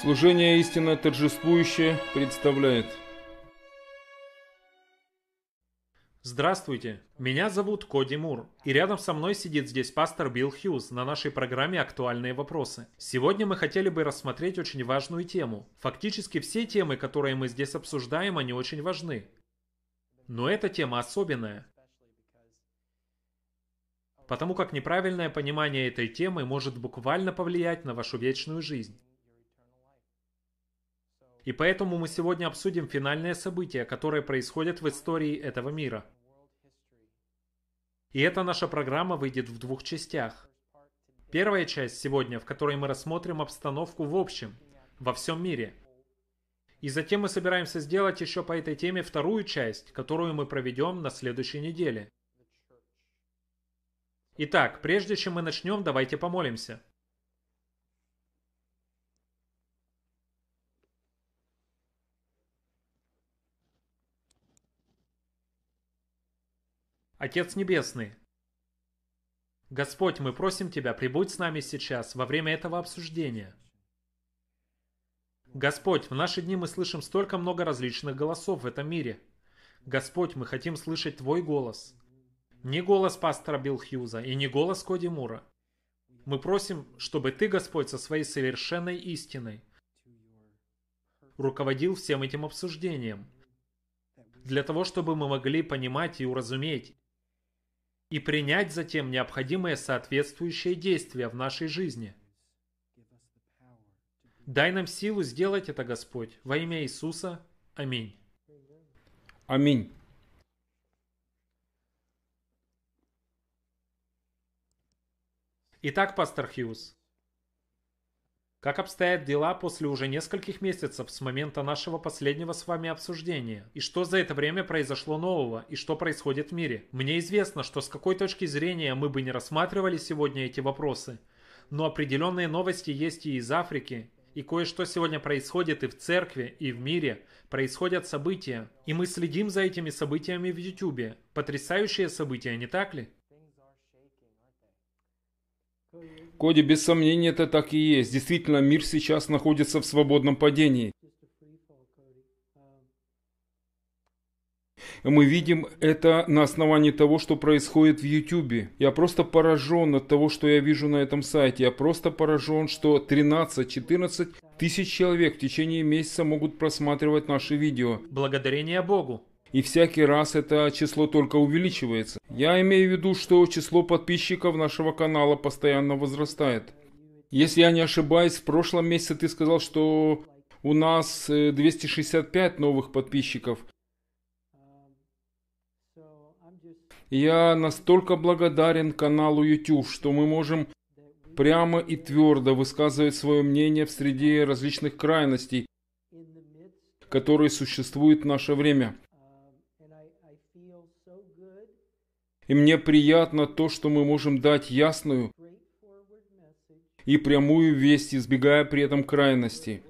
Служение истинно торжествующее представляет. Здравствуйте, меня зовут Коди Мур, и рядом со мной сидит здесь пастор Билл Хьюз на нашей программе «Актуальные вопросы». Сегодня мы хотели бы рассмотреть очень важную тему. Фактически все темы, которые мы здесь обсуждаем, они очень важны. Но эта тема особенная, потому как неправильное понимание этой темы может буквально повлиять на вашу вечную жизнь. И поэтому мы сегодня обсудим финальные события, которые происходят в истории этого мира. И эта наша программа выйдет в двух частях. Первая часть сегодня, в которой мы рассмотрим обстановку в общем, во всем мире. И затем мы собираемся сделать еще по этой теме вторую часть, которую мы проведем на следующей неделе. Итак, прежде чем мы начнем, давайте помолимся. Отец Небесный, Господь, мы просим Тебя, прибудь с нами сейчас, во время этого обсуждения. Господь, в наши дни мы слышим столько много различных голосов в этом мире. Господь, мы хотим слышать Твой голос. Не голос пастора Билл Хьюза и не голос Коди Мура. Мы просим, чтобы Ты, Господь, со своей совершенной истиной руководил всем этим обсуждением, для того, чтобы мы могли понимать и уразуметь и принять затем необходимые соответствующие действия в нашей жизни. Дай нам силу сделать это, Господь, во имя Иисуса. Аминь. Аминь. Итак, пастор Хьюз, как обстоят дела после уже нескольких месяцев с момента нашего последнего с вами обсуждения? И что за это время произошло нового? И что происходит в мире? Мне известно, что с какой точки зрения мы бы не рассматривали сегодня эти вопросы, но определенные новости есть и из Африки, и кое-что сегодня происходит и в церкви, и в мире. Происходят события, и мы следим за этими событиями в Ютубе. Потрясающие события, не так ли? Коди, без сомнения, это так и есть. Действительно, мир сейчас находится в свободном падении. Мы видим это на основании того, что происходит в YouTube. Я просто поражен от того, что я вижу на этом сайте. Я просто поражен, что 13-14 тысяч человек в течение месяца могут просматривать наши видео. Благодарение Богу. И всякий раз это число только увеличивается. Я имею в виду, что число подписчиков нашего канала постоянно возрастает. Если я не ошибаюсь, в прошлом месяце ты сказал, что у нас 265 э, новых подписчиков. Я настолько благодарен каналу YouTube, что мы можем прямо и твердо высказывать свое мнение в среде различных крайностей, которые существуют в наше время. И мне приятно то, что мы можем дать ясную и прямую весть, избегая при этом крайности.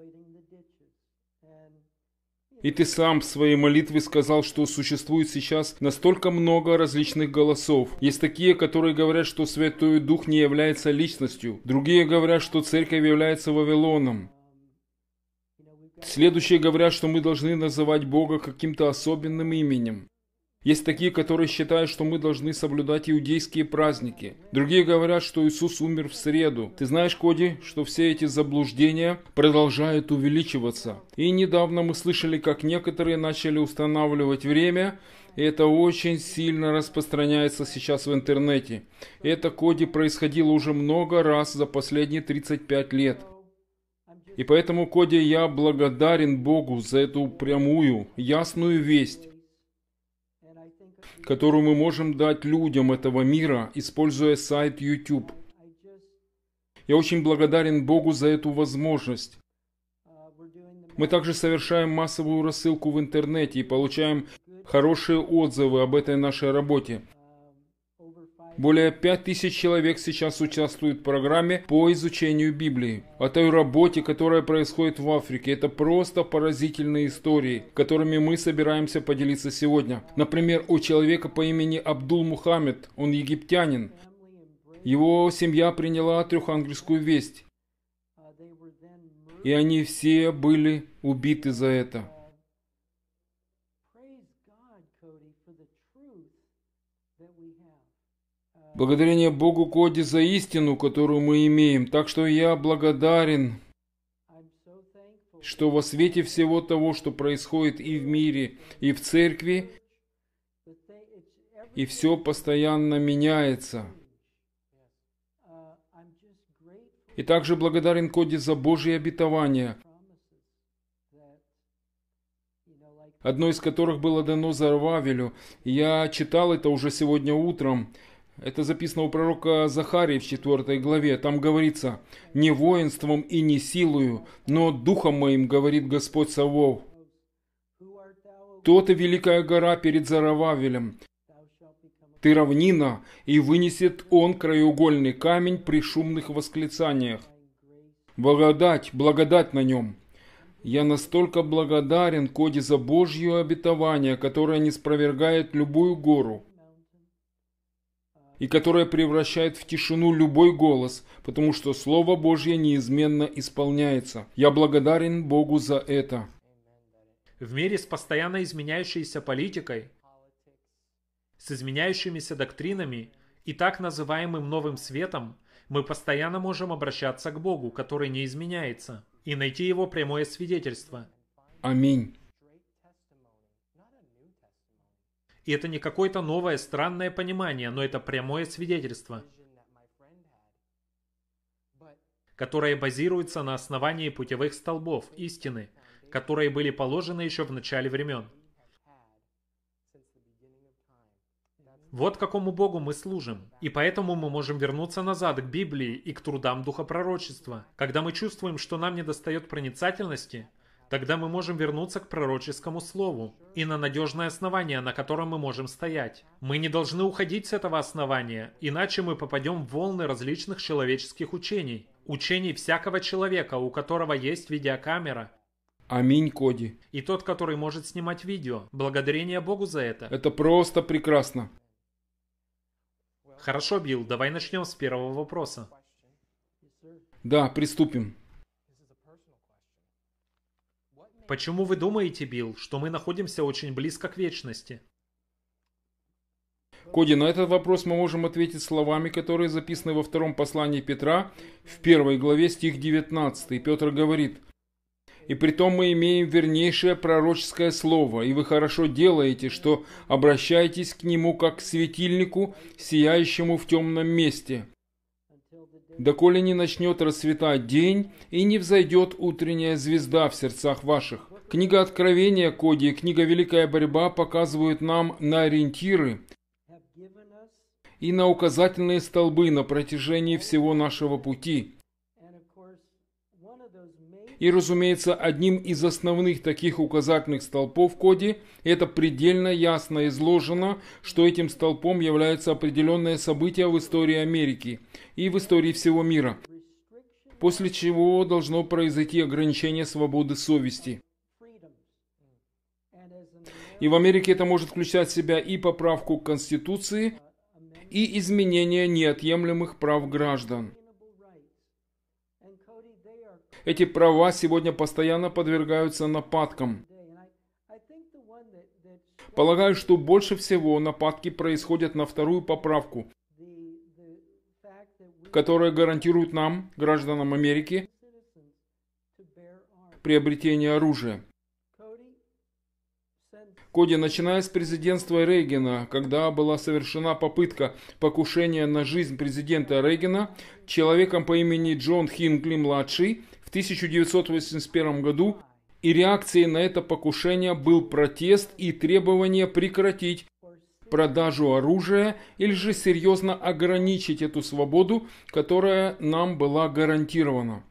И ты сам в своей молитве сказал, что существует сейчас настолько много различных голосов. Есть такие, которые говорят, что Святой Дух не является личностью. Другие говорят, что Церковь является Вавилоном. Следующие говорят, что мы должны называть Бога каким-то особенным именем. Есть такие, которые считают, что мы должны соблюдать иудейские праздники. Другие говорят, что Иисус умер в среду. Ты знаешь, Коди, что все эти заблуждения продолжают увеличиваться. И недавно мы слышали, как некоторые начали устанавливать время, и это очень сильно распространяется сейчас в интернете. Это, Коди, происходило уже много раз за последние 35 лет. И поэтому, Коди, я благодарен Богу за эту прямую, ясную весть, которую мы можем дать людям этого мира, используя сайт YouTube. Я очень благодарен Богу за эту возможность. Мы также совершаем массовую рассылку в интернете и получаем хорошие отзывы об этой нашей работе. Более пять тысяч человек сейчас участвуют в программе по изучению Библии. О той работе, которая происходит в Африке, это просто поразительные истории, которыми мы собираемся поделиться сегодня. Например, у человека по имени Абдул Мухаммед, он египтянин. Его семья приняла трехангельскую весть. И они все были убиты за это. Благодарение Богу Коди за истину, которую мы имеем. Так что я благодарен, что во свете всего того, что происходит и в мире, и в церкви, и все постоянно меняется. И также благодарен Коди за Божьи обетования, одно из которых было дано Зарвавелю. Я читал это уже сегодня утром. Это записано у пророка Захарии в 4 главе. Там говорится, «Не воинством и не силою, но духом моим, говорит Господь Савов». То-то великая гора перед Зарававелем. Ты равнина, и вынесет он краеугольный камень при шумных восклицаниях. Благодать, благодать на нем. Я настолько благодарен Коде за Божье обетование, которое не спровергает любую гору и которое превращает в тишину любой голос, потому что Слово Божье неизменно исполняется. Я благодарен Богу за это. В мире с постоянно изменяющейся политикой, с изменяющимися доктринами и так называемым новым светом, мы постоянно можем обращаться к Богу, который не изменяется, и найти Его прямое свидетельство. Аминь. И это не какое-то новое странное понимание, но это прямое свидетельство, которое базируется на основании путевых столбов истины, которые были положены еще в начале времен. Вот какому Богу мы служим. И поэтому мы можем вернуться назад к Библии и к трудам духопророчества. Когда мы чувствуем, что нам недостает проницательности, тогда мы можем вернуться к пророческому слову и на надежное основание, на котором мы можем стоять. Мы не должны уходить с этого основания, иначе мы попадем в волны различных человеческих учений. Учений всякого человека, у которого есть видеокамера. Аминь, Коди. И тот, который может снимать видео. Благодарение Богу за это. Это просто прекрасно. Хорошо, Билл, давай начнем с первого вопроса. Да, приступим. Почему вы думаете, Билл, что мы находимся очень близко к вечности? Коди, на этот вопрос мы можем ответить словами, которые записаны во втором послании Петра, в первой главе, стих 19. Петр говорит, «И притом мы имеем вернейшее пророческое слово, и вы хорошо делаете, что обращаетесь к нему как к светильнику, сияющему в темном месте, доколе не начнет расцветать день и не взойдет утренняя звезда в сердцах ваших. Книга Откровения, Коди и книга Великая борьба показывают нам на ориентиры и на указательные столбы на протяжении всего нашего пути. И, разумеется, одним из основных таких указательных столпов в коде это предельно ясно изложено, что этим столпом является определенное событие в истории Америки и в истории всего мира, после чего должно произойти ограничение свободы совести. И в Америке это может включать в себя и поправку к Конституции, и изменение неотъемлемых прав граждан. Эти права сегодня постоянно подвергаются нападкам. Полагаю, что больше всего нападки происходят на вторую поправку, которая гарантирует нам, гражданам Америки, приобретение оружия. Коди, начиная с президентства Рейгена, когда была совершена попытка покушения на жизнь президента Рейгена, человеком по имени Джон Хинкли-младший в 1981 году, и реакцией на это покушение был протест и требование прекратить продажу оружия или же серьезно ограничить эту свободу, которая нам была гарантирована.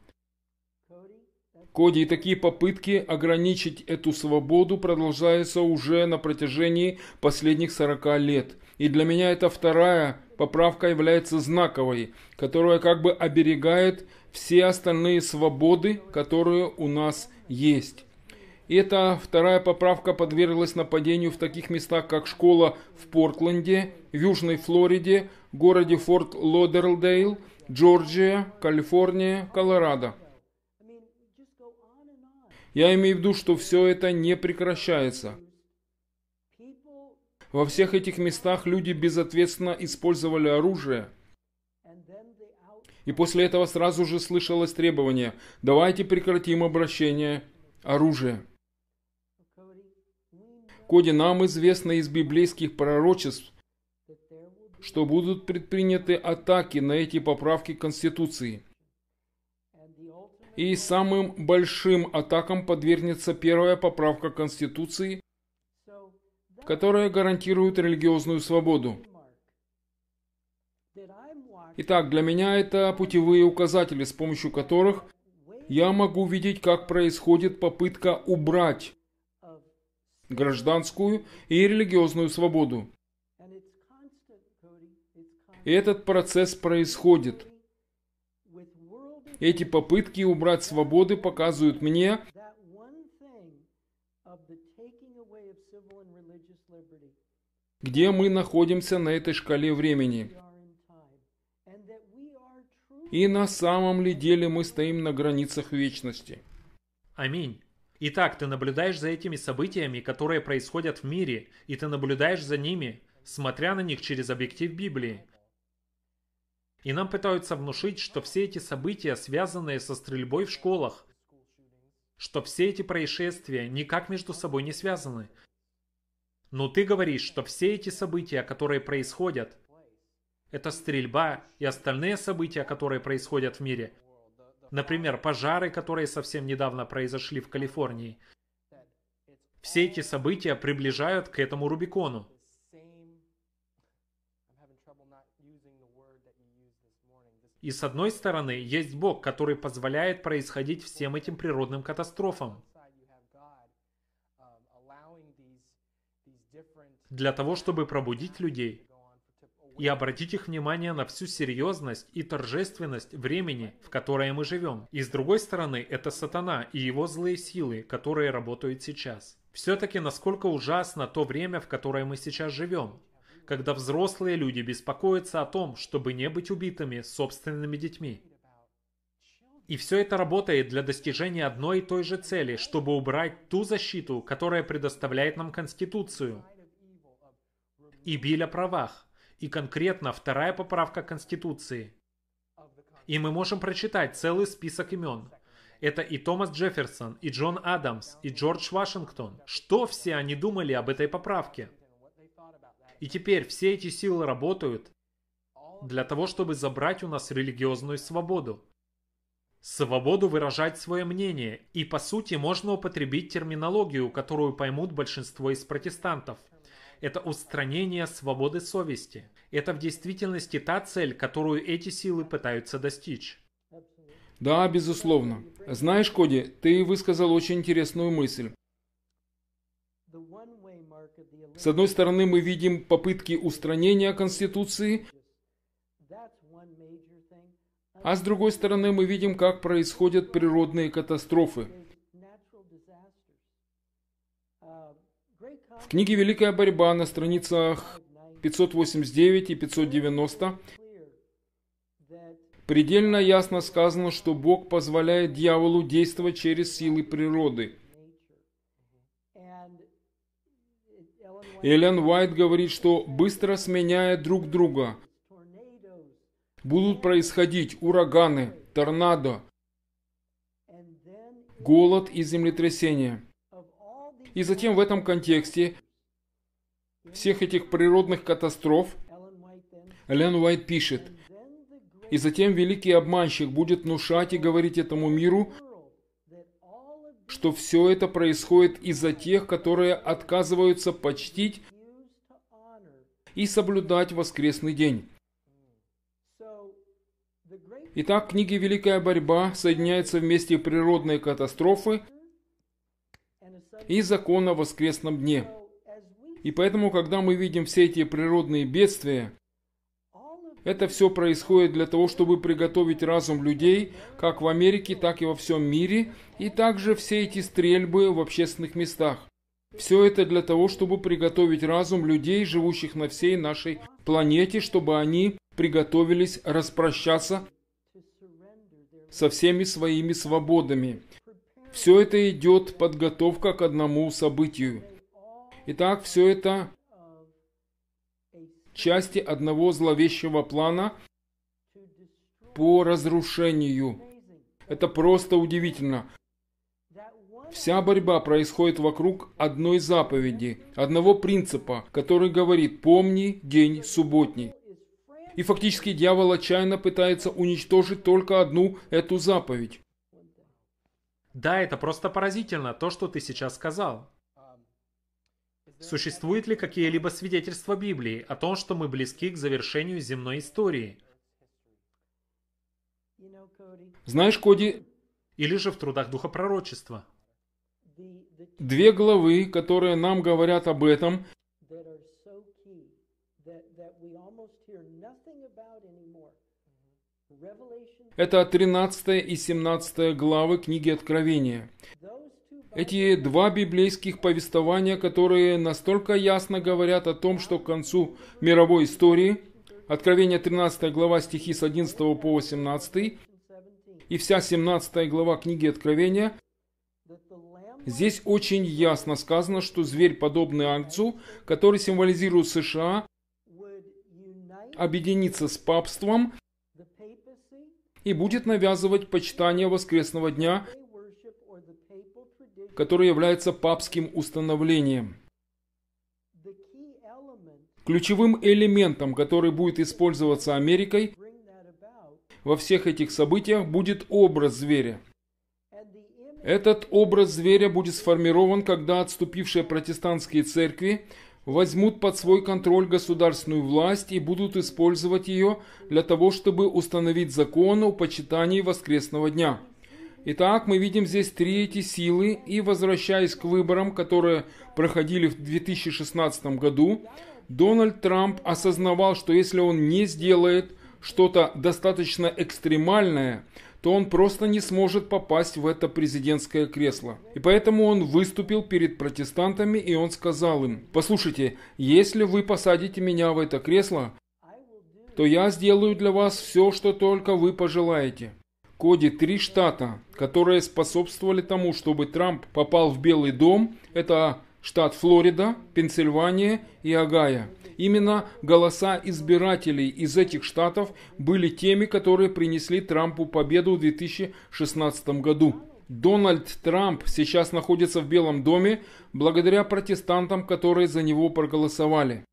Коди такие попытки ограничить эту свободу продолжаются уже на протяжении последних 40 лет. И для меня эта вторая поправка является знаковой, которая как бы оберегает все остальные свободы, которые у нас есть. Эта вторая поправка подверглась нападению в таких местах, как школа в Портленде, Южной Флориде, городе Форт Лодерлдейл, Джорджия, Калифорния, Колорадо. Я имею в виду, что все это не прекращается. Во всех этих местах люди безответственно использовали оружие. И после этого сразу же слышалось требование «давайте прекратим обращение оружия». Коди, нам известно из библейских пророчеств, что будут предприняты атаки на эти поправки Конституции. И самым большим атакам подвергнется первая поправка Конституции, которая гарантирует религиозную свободу. Итак, для меня это путевые указатели, с помощью которых я могу видеть, как происходит попытка убрать гражданскую и религиозную свободу. И этот процесс происходит. Эти попытки убрать свободы показывают мне, где мы находимся на этой шкале времени. И на самом ли деле мы стоим на границах вечности. Аминь. Итак, ты наблюдаешь за этими событиями, которые происходят в мире, и ты наблюдаешь за ними, смотря на них через объектив Библии. И нам пытаются внушить, что все эти события, связанные со стрельбой в школах, что все эти происшествия никак между собой не связаны. Но ты говоришь, что все эти события, которые происходят, это стрельба и остальные события, которые происходят в мире. Например, пожары, которые совсем недавно произошли в Калифорнии. Все эти события приближают к этому Рубикону. И с одной стороны, есть Бог, который позволяет происходить всем этим природным катастрофам. Для того, чтобы пробудить людей и обратить их внимание на всю серьезность и торжественность времени, в которое мы живем. И с другой стороны, это сатана и его злые силы, которые работают сейчас. Все-таки насколько ужасно то время, в которое мы сейчас живем когда взрослые люди беспокоятся о том, чтобы не быть убитыми собственными детьми. И все это работает для достижения одной и той же цели, чтобы убрать ту защиту, которая предоставляет нам Конституцию. И биль о правах. И конкретно вторая поправка Конституции. И мы можем прочитать целый список имен. Это и Томас Джефферсон, и Джон Адамс, и Джордж Вашингтон. Что все они думали об этой поправке? И теперь все эти силы работают для того, чтобы забрать у нас религиозную свободу. Свободу выражать свое мнение. И по сути можно употребить терминологию, которую поймут большинство из протестантов. Это устранение свободы совести. Это в действительности та цель, которую эти силы пытаются достичь. Да, безусловно. Знаешь, Коди, ты высказал очень интересную мысль. С одной стороны, мы видим попытки устранения Конституции, а с другой стороны, мы видим, как происходят природные катастрофы. В книге «Великая борьба» на страницах 589 и 590 предельно ясно сказано, что Бог позволяет дьяволу действовать через силы природы – Эллен Уайт говорит, что быстро сменяя друг друга, будут происходить ураганы, торнадо, голод и землетрясения. И затем в этом контексте всех этих природных катастроф Эллен Уайт пишет, и затем великий обманщик будет внушать и говорить этому миру, что все это происходит из-за тех, которые отказываются почтить и соблюдать воскресный день. Итак, в книге «Великая борьба» соединяются вместе природные катастрофы и закон о воскресном дне. И поэтому, когда мы видим все эти природные бедствия, это все происходит для того, чтобы приготовить разум людей, как в Америке, так и во всем мире, и также все эти стрельбы в общественных местах. Все это для того, чтобы приготовить разум людей, живущих на всей нашей планете, чтобы они приготовились распрощаться со всеми своими свободами. Все это идет подготовка к одному событию. Итак, все это части одного зловещего плана по разрушению. Это просто удивительно. Вся борьба происходит вокруг одной заповеди, одного принципа, который говорит «помни день субботний». И фактически дьявол отчаянно пытается уничтожить только одну эту заповедь. Да, это просто поразительно, то, что ты сейчас сказал. Существуют ли какие-либо свидетельства Библии о том, что мы близки к завершению земной истории? Знаешь, Коди, Или же в трудах духопророчества? две главы, которые нам говорят об этом, это 13 и 17 главы книги Откровения. Эти два библейских повествования, которые настолько ясно говорят о том, что к концу мировой истории, Откровение 13 глава стихи с 11 по 18 and 17, и вся 17 глава книги Откровения, здесь очень ясно сказано, что зверь, подобный Агнцу, который символизирует США, объединится с папством и будет навязывать почитание воскресного дня, которое является папским установлением. Ключевым элементом, который будет использоваться Америкой во всех этих событиях, будет образ зверя. Этот образ зверя будет сформирован, когда отступившие протестантские церкви возьмут под свой контроль государственную власть и будут использовать ее для того, чтобы установить закон о почитании воскресного дня. Итак, мы видим здесь три эти силы, и возвращаясь к выборам, которые проходили в 2016 году, Дональд Трамп осознавал, что если он не сделает что-то достаточно экстремальное, то он просто не сможет попасть в это президентское кресло. И поэтому он выступил перед протестантами, и он сказал им, «Послушайте, если вы посадите меня в это кресло, то я сделаю для вас все, что только вы пожелаете». Коди, три штата, которые способствовали тому, чтобы Трамп попал в Белый дом, это штат Флорида, Пенсильвания и Огайо. Именно голоса избирателей из этих штатов были теми, которые принесли Трампу победу в 2016 году. Дональд Трамп сейчас находится в Белом доме благодаря протестантам, которые за него проголосовали.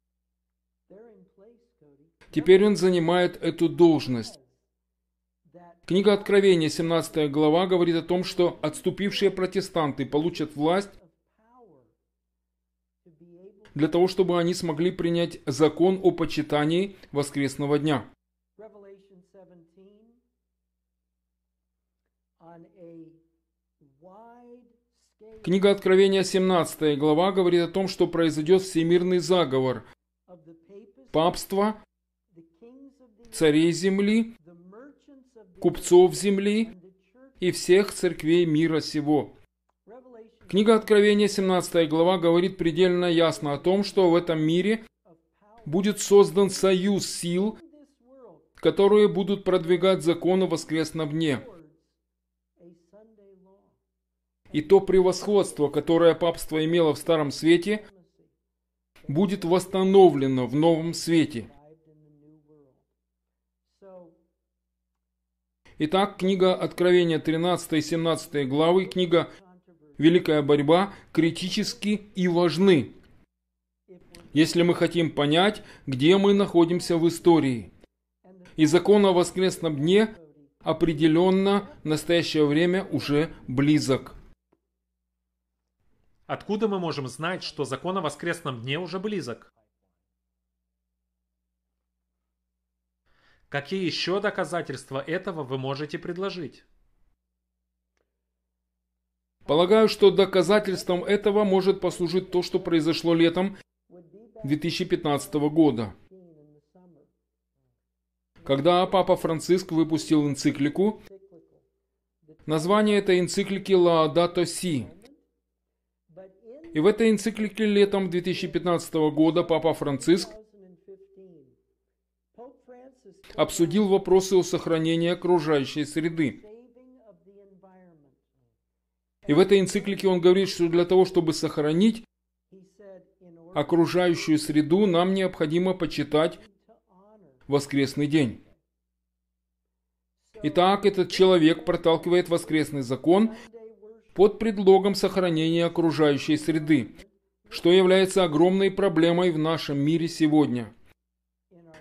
Теперь он занимает эту должность. Книга Откровения, 17 глава, говорит о том, что отступившие протестанты получат власть для того, чтобы они смогли принять закон о почитании воскресного дня. Revelation 17 on a wide scale Книга Откровения, 17 глава, говорит о том, что произойдет всемирный заговор папства, царей земли, купцов земли и всех церквей мира сего. Книга Откровения, 17 глава, говорит предельно ясно о том, что в этом мире будет создан союз сил, которые будут продвигать закон о воскресном дне. И то превосходство, которое папство имело в Старом Свете, будет восстановлено в Новом Свете. Итак, книга Откровения 13 и 17 главы, книга. «Великая борьба» критически и важны, если мы хотим понять, где мы находимся в истории. И закон о воскресном дне определенно в настоящее время уже близок. Откуда мы можем знать, что закон о воскресном дне уже близок? Какие еще доказательства этого вы можете предложить? Полагаю, что доказательством этого может послужить то, что произошло летом would be back 2015 года, когда Папа Франциск выпустил энциклику. Название этой энциклики «Лаодато Си». И в этой энциклике летом 2015 года Папа Франциск 2015, Pope Francis spoke обсудил вопросы о сохранении окружающей среды. И в этой энциклике он говорит, что для того, чтобы сохранить окружающую среду, нам необходимо почитать воскресный день. Итак, этот человек проталкивает воскресный закон под предлогом сохранения окружающей среды, что является огромной проблемой в нашем мире сегодня.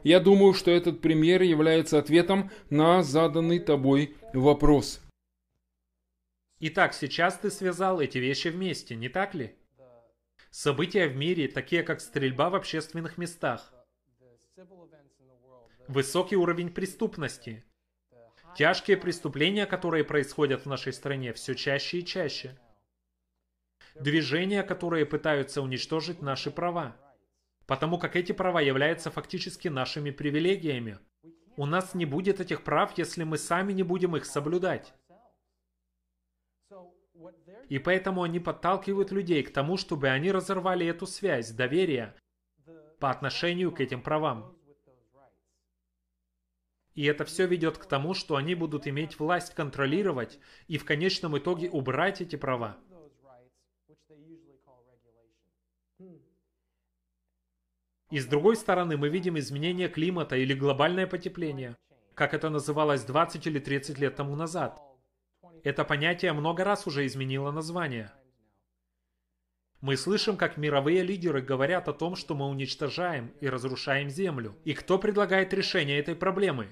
Я думаю, что этот пример является ответом на заданный тобой вопрос. Итак, сейчас ты связал эти вещи вместе, не так ли? События в мире, такие как стрельба в общественных местах, высокий уровень преступности, тяжкие преступления, которые происходят в нашей стране все чаще и чаще, движения, которые пытаются уничтожить наши права, потому как эти права являются фактически нашими привилегиями. У нас не будет этих прав, если мы сами не будем их соблюдать. И поэтому они подталкивают людей к тому, чтобы они разорвали эту связь, доверие по отношению к этим правам. И это все ведет к тому, что они будут иметь власть контролировать и в конечном итоге убрать эти права. И с другой стороны, мы видим изменение климата или глобальное потепление, как это называлось 20 или 30 лет тому назад. Это понятие много раз уже изменило название. Мы слышим, как мировые лидеры говорят о том, что мы уничтожаем и разрушаем Землю. И кто предлагает решение этой проблемы?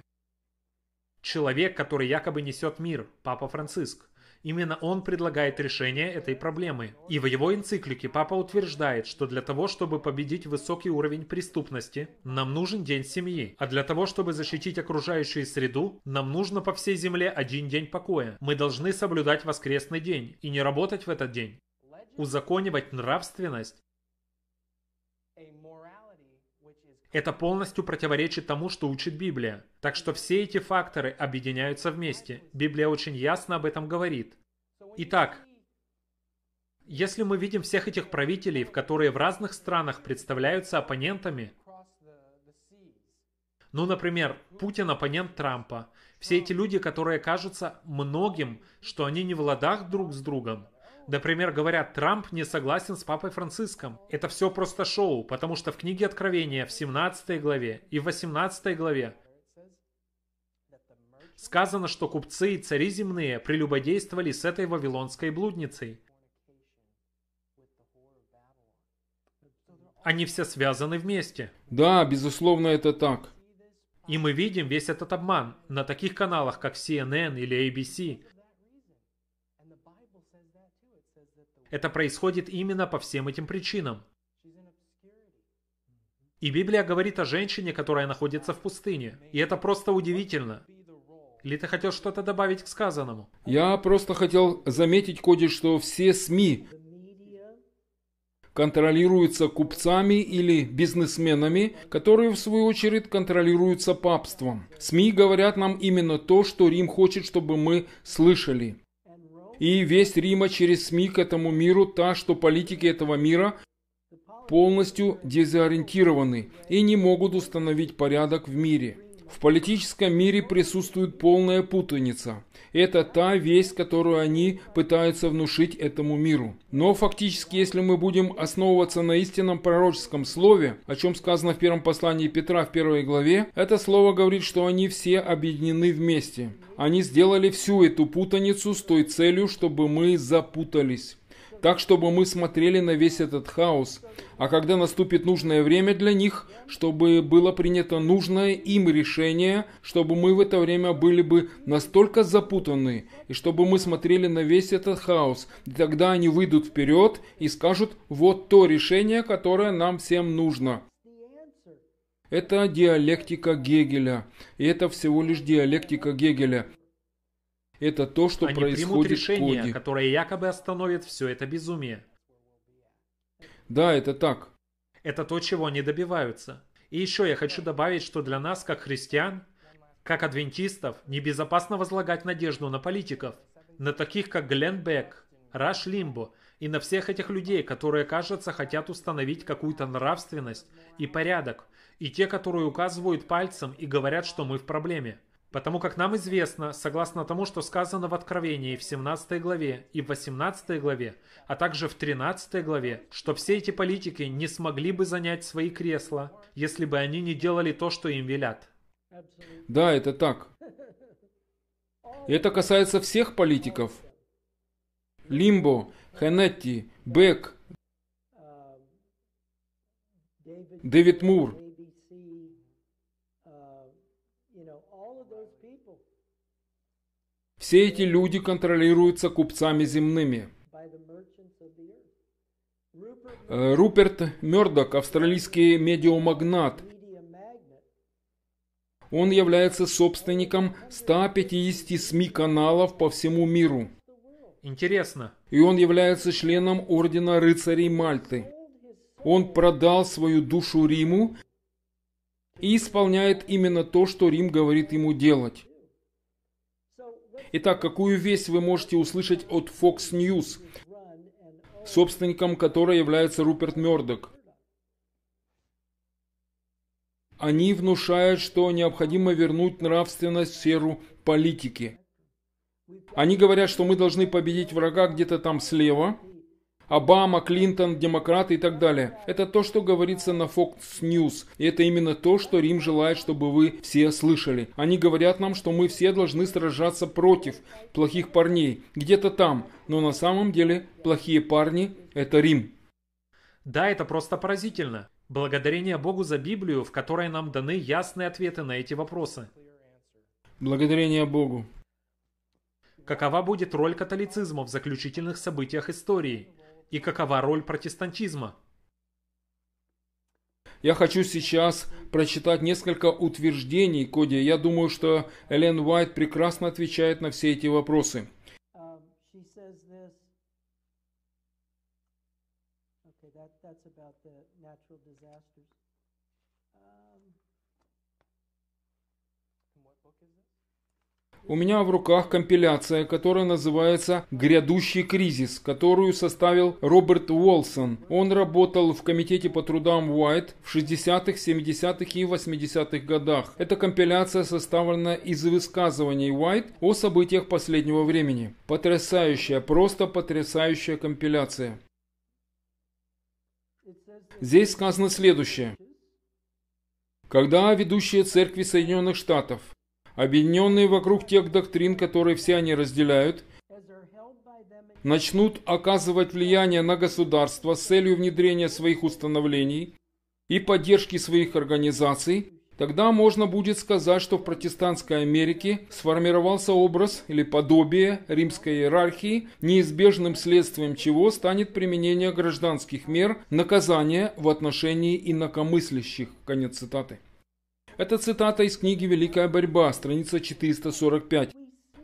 Человек, который якобы несет мир, Папа Франциск. Именно он предлагает решение этой проблемы. И в его энциклике Папа утверждает, что для того, чтобы победить высокий уровень преступности, нам нужен день семьи. А для того, чтобы защитить окружающую среду, нам нужно по всей земле один день покоя. Мы должны соблюдать воскресный день и не работать в этот день. Узаконивать нравственность Это полностью противоречит тому, что учит Библия. Так что все эти факторы объединяются вместе. Библия очень ясно об этом говорит. Итак, если мы видим всех этих правителей, в которые в разных странах представляются оппонентами, ну, например, Путин оппонент Трампа, все эти люди, которые кажутся многим, что они не в ладах друг с другом, Например, говорят, Трамп не согласен с Папой Франциском. Это все просто шоу, потому что в книге Откровения в 17 главе и в 18 главе сказано, что купцы и цари земные прелюбодействовали с этой вавилонской блудницей. Они все связаны вместе. Да, безусловно, это так. И мы видим весь этот обман на таких каналах, как CNN или ABC. Это происходит именно по всем этим причинам. И Библия говорит о женщине, которая находится в пустыне. И это просто удивительно. Или ты хотел что-то добавить к сказанному? Я просто хотел заметить, Коди, что все СМИ контролируются купцами или бизнесменами, которые в свою очередь контролируются папством. СМИ говорят нам именно то, что Рим хочет, чтобы мы слышали. И весь Рима через СМИ к этому миру та, что политики этого мира полностью дезориентированы и не могут установить порядок в мире. В политическом мире присутствует полная путаница. Это та весть, которую они пытаются внушить этому миру. Но фактически, если мы будем основываться на истинном пророческом слове, о чем сказано в первом послании Петра в первой главе, это слово говорит, что они все объединены вместе. Они сделали всю эту путаницу с той целью, чтобы мы запутались так, чтобы мы смотрели на весь этот хаос, а когда наступит нужное время для них, чтобы было принято нужное им решение, чтобы мы в это время были бы настолько запутаны, и чтобы мы смотрели на весь этот хаос, и тогда они выйдут вперед и скажут, вот то решение, которое нам всем нужно. Это диалектика Гегеля, и это всего лишь диалектика Гегеля. Это то, что Они примут происходит в решение, коде. которое якобы остановит все это безумие. Да, это так. Это то, чего они добиваются. И еще я хочу добавить, что для нас, как христиан, как адвентистов, небезопасно возлагать надежду на политиков, на таких, как Глен Бек, Раш Лимбо и на всех этих людей, которые, кажется, хотят установить какую-то нравственность и порядок, и те, которые указывают пальцем и говорят, что мы в проблеме. Потому как нам известно, согласно тому, что сказано в Откровении в 17 главе и в 18 главе, а также в 13 главе, что все эти политики не смогли бы занять свои кресла, если бы они не делали то, что им велят. Да, это так. И это касается всех политиков. Лимбо, Хенетти, Бек, Дэвид Мур. Все эти люди контролируются купцами земными. Э, Руперт Мёрдок, австралийский медиамагнат, он является собственником 150 СМИ-каналов по всему миру. Интересно. И он является членом Ордена Рыцарей Мальты. Он продал свою душу Риму и исполняет именно то, что Рим говорит ему делать. Итак, какую весть вы можете услышать от Fox News, собственником которой является Руперт Мёрдок? Они внушают, что необходимо вернуть нравственность в сферу политики. Они говорят, что мы должны победить врага где-то там слева – Обама, Клинтон, демократы и так далее. Это то, что говорится на Fox News. И это именно то, что Рим желает, чтобы вы все слышали. Они говорят нам, что мы все должны сражаться против плохих парней. Где-то там. Но на самом деле плохие парни – это Рим. Да, это просто поразительно. Благодарение Богу за Библию, в которой нам даны ясные ответы на эти вопросы. Благодарение Богу. Какова будет роль католицизма в заключительных событиях истории? И какова роль протестантизма? Я хочу сейчас прочитать несколько утверждений, Коди. Я думаю, что Элен Уайт прекрасно отвечает на все эти вопросы. Um, У меня в руках компиляция, которая называется «Грядущий кризис», которую составил Роберт Уолсон. Он работал в Комитете по трудам Уайт в 60-х, 70-х и 80-х годах. Эта компиляция составлена из высказываний Уайт о событиях последнего времени. Потрясающая, просто потрясающая компиляция. Здесь сказано следующее. Когда ведущие церкви Соединенных Штатов объединенные вокруг тех доктрин, которые все они разделяют, начнут оказывать влияние на государство с целью внедрения своих установлений и поддержки своих организаций, тогда можно будет сказать, что в протестантской Америке сформировался образ или подобие римской иерархии, неизбежным следствием чего станет применение гражданских мер наказания в отношении инакомыслящих. Конец цитаты. Это цитата из книги «Великая борьба», страница 445.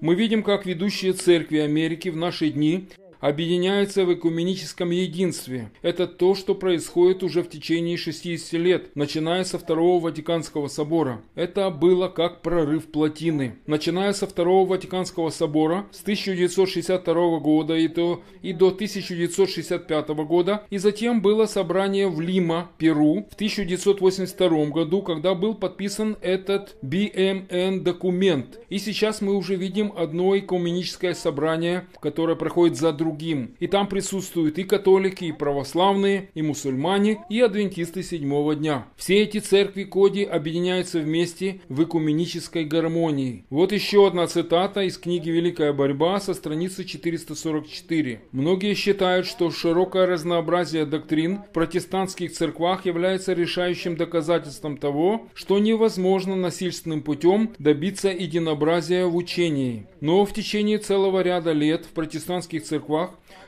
Мы видим, как ведущие церкви Америки в наши дни объединяются в экуменическом единстве. Это то, что происходит уже в течение 60 лет, начиная со Второго Ватиканского собора. Это было как прорыв плотины. Начиная со Второго Ватиканского собора с 1962 года и до, и до 1965 года, и затем было собрание в Лима, Перу, в 1982 году, когда был подписан этот BMN документ. И сейчас мы уже видим одно экуменическое собрание, которое проходит за другим другим. И там присутствуют и католики, и православные, и мусульмане, и адвентисты седьмого дня. Все эти церкви Коди объединяются вместе в экуменической гармонии. Вот еще одна цитата из книги «Великая борьба» со страницы 444. Многие считают, что широкое разнообразие доктрин в протестантских церквах является решающим доказательством того, что невозможно насильственным путем добиться единообразия в учении. Но в течение целого ряда лет в протестантских церквах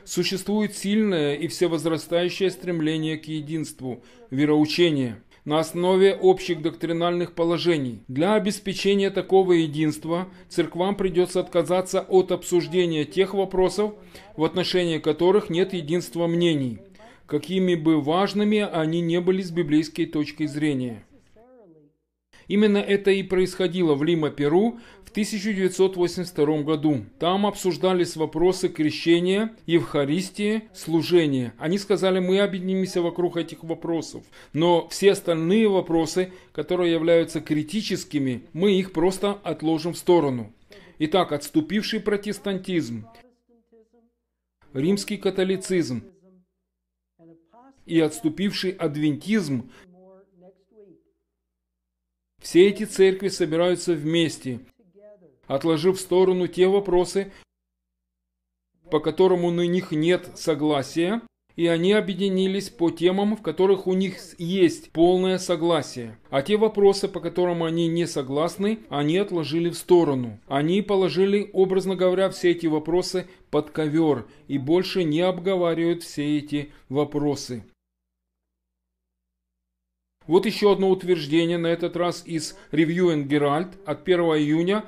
существует сильное и всевозрастающее стремление к единству, вероучения на основе общих доктринальных положений. Для обеспечения такого единства церквам придется отказаться от обсуждения тех вопросов, в отношении которых нет единства мнений, какими бы важными они не были с библейской точки зрения. Именно это и происходило в Лима-Перу в 1982 году. Там обсуждались вопросы крещения, Евхаристии, служения. Они сказали, мы объединимся вокруг этих вопросов. Но все остальные вопросы, которые являются критическими, мы их просто отложим в сторону. Итак, отступивший протестантизм, римский католицизм и отступивший адвентизм все эти церкви собираются вместе, отложив в сторону те вопросы, по которым у них нет согласия, и они объединились по темам, в которых у них есть полное согласие. А те вопросы, по которым они не согласны, они отложили в сторону. Они положили, образно говоря, все эти вопросы под ковер и больше не обговаривают все эти вопросы. Вот еще одно утверждение, на этот раз из Review and Herald от 1 июня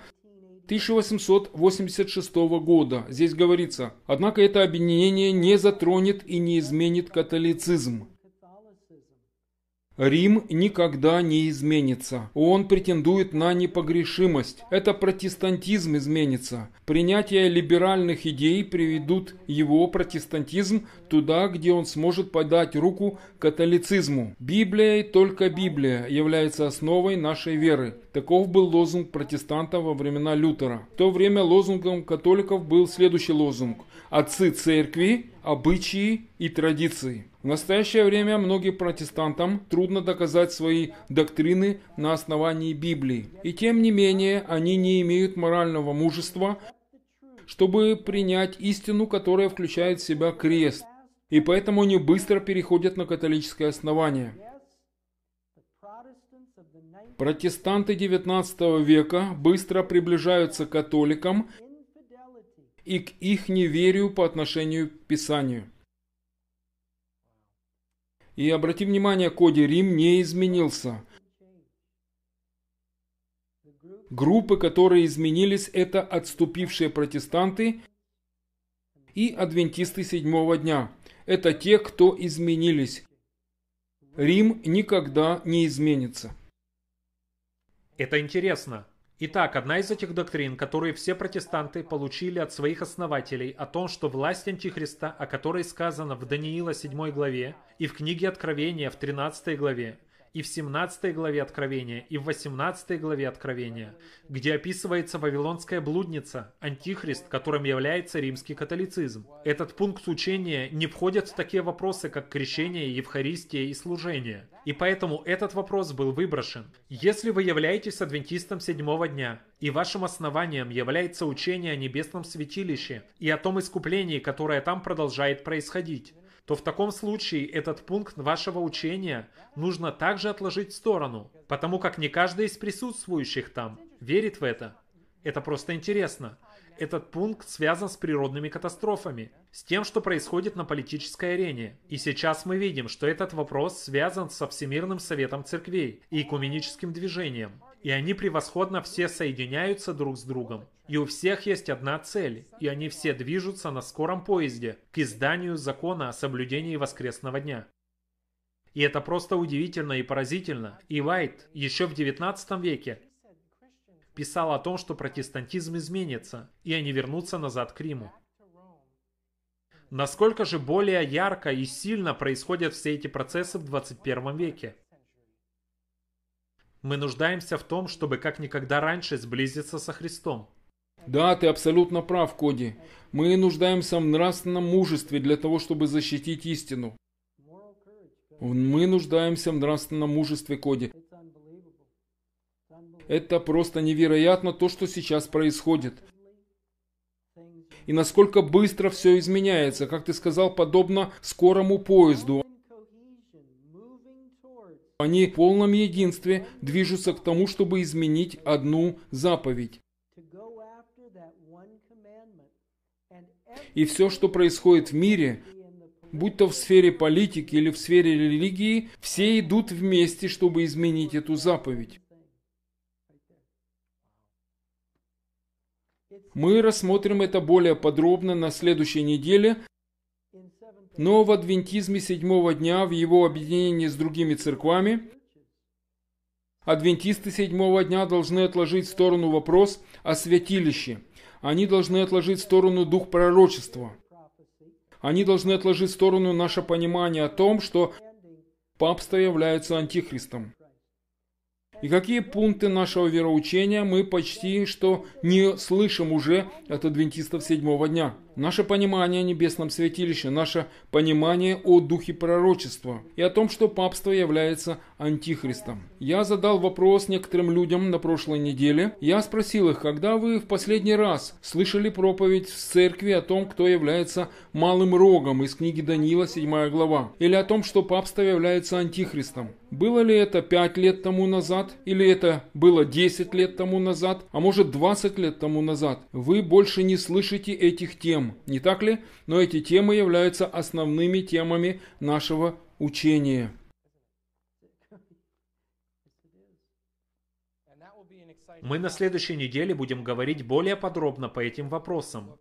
1886 года. Здесь говорится, однако это объединение не затронет и не изменит католицизм. Рим никогда не изменится. Он претендует на непогрешимость. Это протестантизм изменится. Принятие либеральных идей приведут его протестантизм туда, где он сможет подать руку католицизму. Библия и только Библия является основой нашей веры. Таков был лозунг протестантов во времена Лютера. В то время лозунгом католиков был следующий лозунг. Отцы церкви, обычаи и традиции. В настоящее время многим протестантам трудно доказать свои доктрины на основании Библии. И тем не менее, они не имеют морального мужества, чтобы принять истину, которая включает в себя крест. И поэтому они быстро переходят на католическое основание. Протестанты XIX века быстро приближаются к католикам и к их неверию по отношению к Писанию. И обрати внимание, Коди, Рим не изменился. Группы, которые изменились, это отступившие протестанты и адвентисты седьмого дня. Это те, кто изменились. Рим никогда не изменится. Это интересно. Итак, одна из этих доктрин, которые все протестанты получили от своих основателей, о том, что власть Антихриста, о которой сказано в Даниила 7 главе и в книге Откровения в 13 главе, и в 17 главе Откровения, и в 18 главе Откровения, где описывается Вавилонская блудница, антихрист, которым является римский католицизм. Этот пункт учения не входит в такие вопросы, как крещение, Евхаристия и служение. И поэтому этот вопрос был выброшен. Если вы являетесь адвентистом седьмого дня, и вашим основанием является учение о небесном святилище и о том искуплении, которое там продолжает происходить, то в таком случае этот пункт вашего учения нужно также отложить в сторону, потому как не каждый из присутствующих там верит в это. Это просто интересно. Этот пункт связан с природными катастрофами, с тем, что происходит на политической арене. И сейчас мы видим, что этот вопрос связан со Всемирным Советом Церквей и Экуменическим движением. И они превосходно все соединяются друг с другом. И у всех есть одна цель, и они все движутся на скором поезде к изданию закона о соблюдении воскресного дня. И это просто удивительно и поразительно. И Вайт еще в 19 веке писал о том, что протестантизм изменится, и они вернутся назад к Риму. Насколько же более ярко и сильно происходят все эти процессы в 21 веке? Мы нуждаемся в том, чтобы как никогда раньше сблизиться со Христом. Да, ты абсолютно прав, Коди. Мы нуждаемся в нравственном мужестве для того, чтобы защитить истину. Мы нуждаемся в нравственном мужестве, Коди. Это просто невероятно то, что сейчас происходит. И насколько быстро все изменяется, как ты сказал, подобно скорому поезду. Они в полном единстве движутся к тому, чтобы изменить одну заповедь. И все, что происходит в мире, будь то в сфере политики или в сфере религии, все идут вместе, чтобы изменить эту заповедь. Мы рассмотрим это более подробно на следующей неделе, но в адвентизме седьмого дня, в его объединении с другими церквами, Адвентисты седьмого дня должны отложить в сторону вопрос о святилище. Они должны отложить в сторону дух пророчества. Они должны отложить в сторону наше понимание о том, что папство является антихристом. И какие пункты нашего вероучения мы почти что не слышим уже от адвентистов седьмого дня. Наше понимание о небесном святилище, наше понимание о духе пророчества и о том, что папство является антихристом. Я задал вопрос некоторым людям на прошлой неделе. Я спросил их, когда вы в последний раз слышали проповедь в церкви о том, кто является малым рогом из книги Даниила, 7 глава, или о том, что папство является антихристом. Было ли это 5 лет тому назад, или это было 10 лет тому назад, а может 20 лет тому назад? Вы больше не слышите этих тем тем, не так ли? Но эти темы являются основными темами нашего учения. Мы на следующей неделе будем говорить более подробно по этим вопросам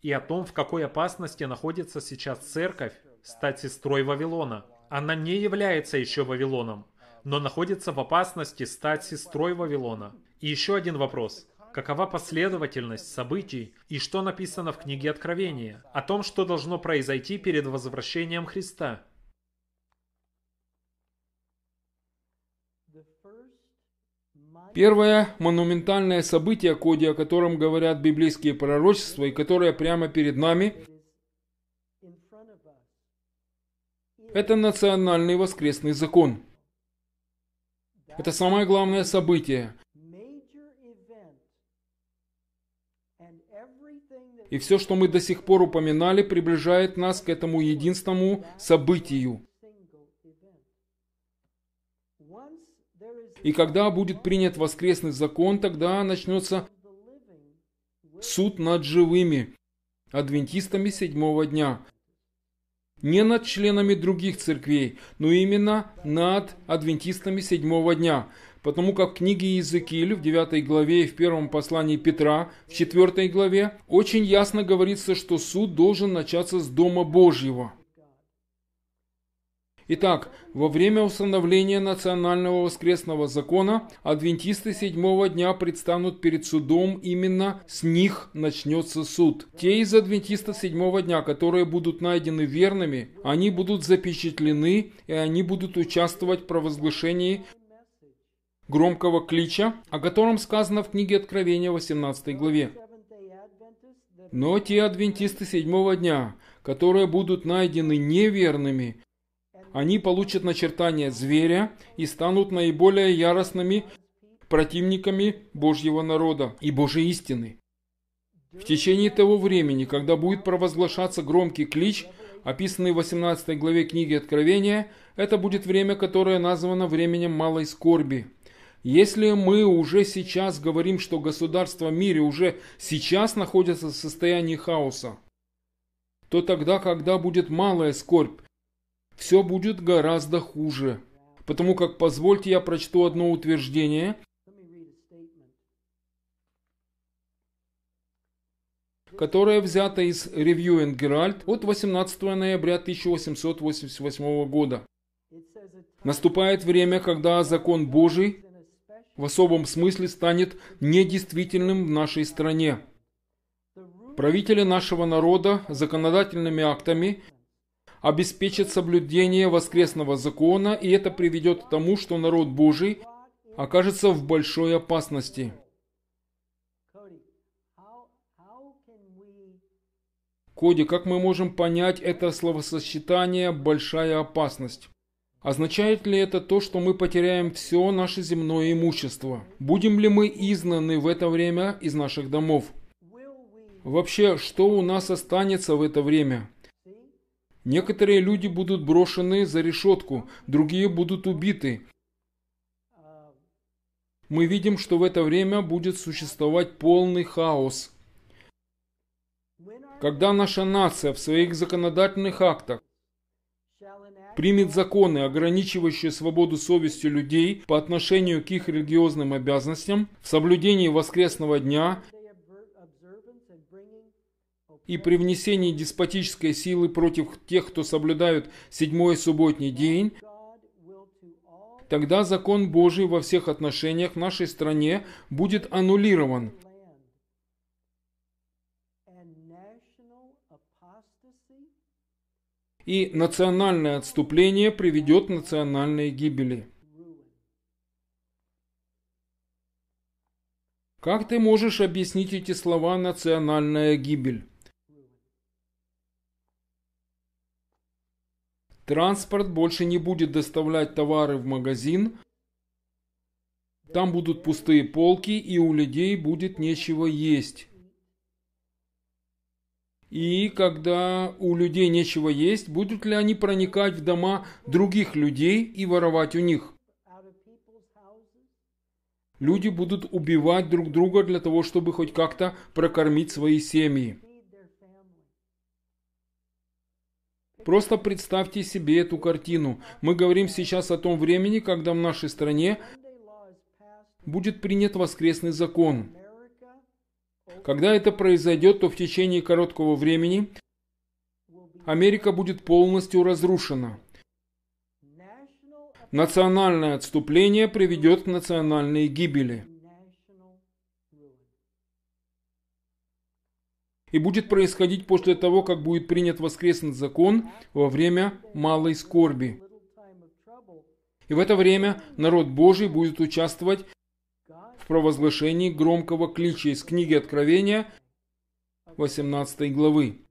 и о том, в какой опасности находится сейчас церковь стать сестрой Вавилона. Она не является еще Вавилоном, но находится в опасности стать сестрой Вавилона. И еще один вопрос какова последовательность событий и что написано в книге Откровения, о том, что должно произойти перед возвращением Христа. Первое монументальное событие, коде о котором говорят библейские пророчества и которое прямо перед нами, это национальный воскресный закон. Это самое главное событие, И все, что мы до сих пор упоминали, приближает нас к этому единственному событию. И когда будет принят воскресный закон, тогда начнется суд над живыми, адвентистами седьмого дня. Не над членами других церквей, но именно над адвентистами седьмого дня – Потому как в книге Иезекииль в 9 главе и в первом послании Петра в 4 главе очень ясно говорится, что суд должен начаться с Дома Божьего. Итак, во время установления национального воскресного закона адвентисты седьмого дня предстанут перед судом, именно с них начнется суд. Те из адвентистов седьмого дня, которые будут найдены верными, они будут запечатлены и они будут участвовать в провозглашении громкого клича, о котором сказано в книге Откровения 18 главе. Но те адвентисты седьмого дня, которые будут найдены неверными, они получат начертание зверя и станут наиболее яростными противниками Божьего народа и Божьей истины. В течение того времени, когда будет провозглашаться громкий клич, описанный в 18 главе книги Откровения, это будет время, которое названо временем малой скорби – если мы уже сейчас говорим, что государства в мире уже сейчас находятся в состоянии хаоса, то тогда, когда будет малая скорбь, все будет гораздо хуже. Потому как, позвольте я прочту одно утверждение, которое взято из Review and Herald от 18 ноября 1888 года. Наступает время, когда закон Божий в особом смысле станет недействительным в нашей стране. Правители нашего народа законодательными актами обеспечат соблюдение воскресного закона, и это приведет к тому, что народ Божий окажется в большой опасности. Коди, как мы можем понять это словосочетание «большая опасность»? Означает ли это то, что мы потеряем все наше земное имущество? Будем ли мы изгнаны в это время из наших домов? Вообще, что у нас останется в это время? Некоторые люди будут брошены за решетку, другие будут убиты. Мы видим, что в это время будет существовать полный хаос. Когда наша нация в своих законодательных актах примет законы, ограничивающие свободу совести людей по отношению к их религиозным обязанностям в соблюдении воскресного дня и при внесении деспотической силы против тех, кто соблюдают седьмой субботний день, тогда закон Божий во всех отношениях в нашей стране будет аннулирован. И национальное отступление приведет к национальной гибели. Как ты можешь объяснить эти слова «национальная гибель»? Транспорт больше не будет доставлять товары в магазин. Там будут пустые полки, и у людей будет нечего есть. И когда у людей нечего есть, будут ли они проникать в дома других людей и воровать у них? Люди будут убивать друг друга для того, чтобы хоть как-то прокормить свои семьи. Просто представьте себе эту картину. Мы говорим сейчас о том времени, когда в нашей стране будет принят воскресный закон. Когда это произойдет, то в течение короткого времени Америка будет полностью разрушена. Национальное отступление приведет к национальной гибели. И будет происходить после того, как будет принят воскресный закон во время малой скорби. И в это время народ Божий будет участвовать в провозглашении громкого клича из книги Откровения 18 главы.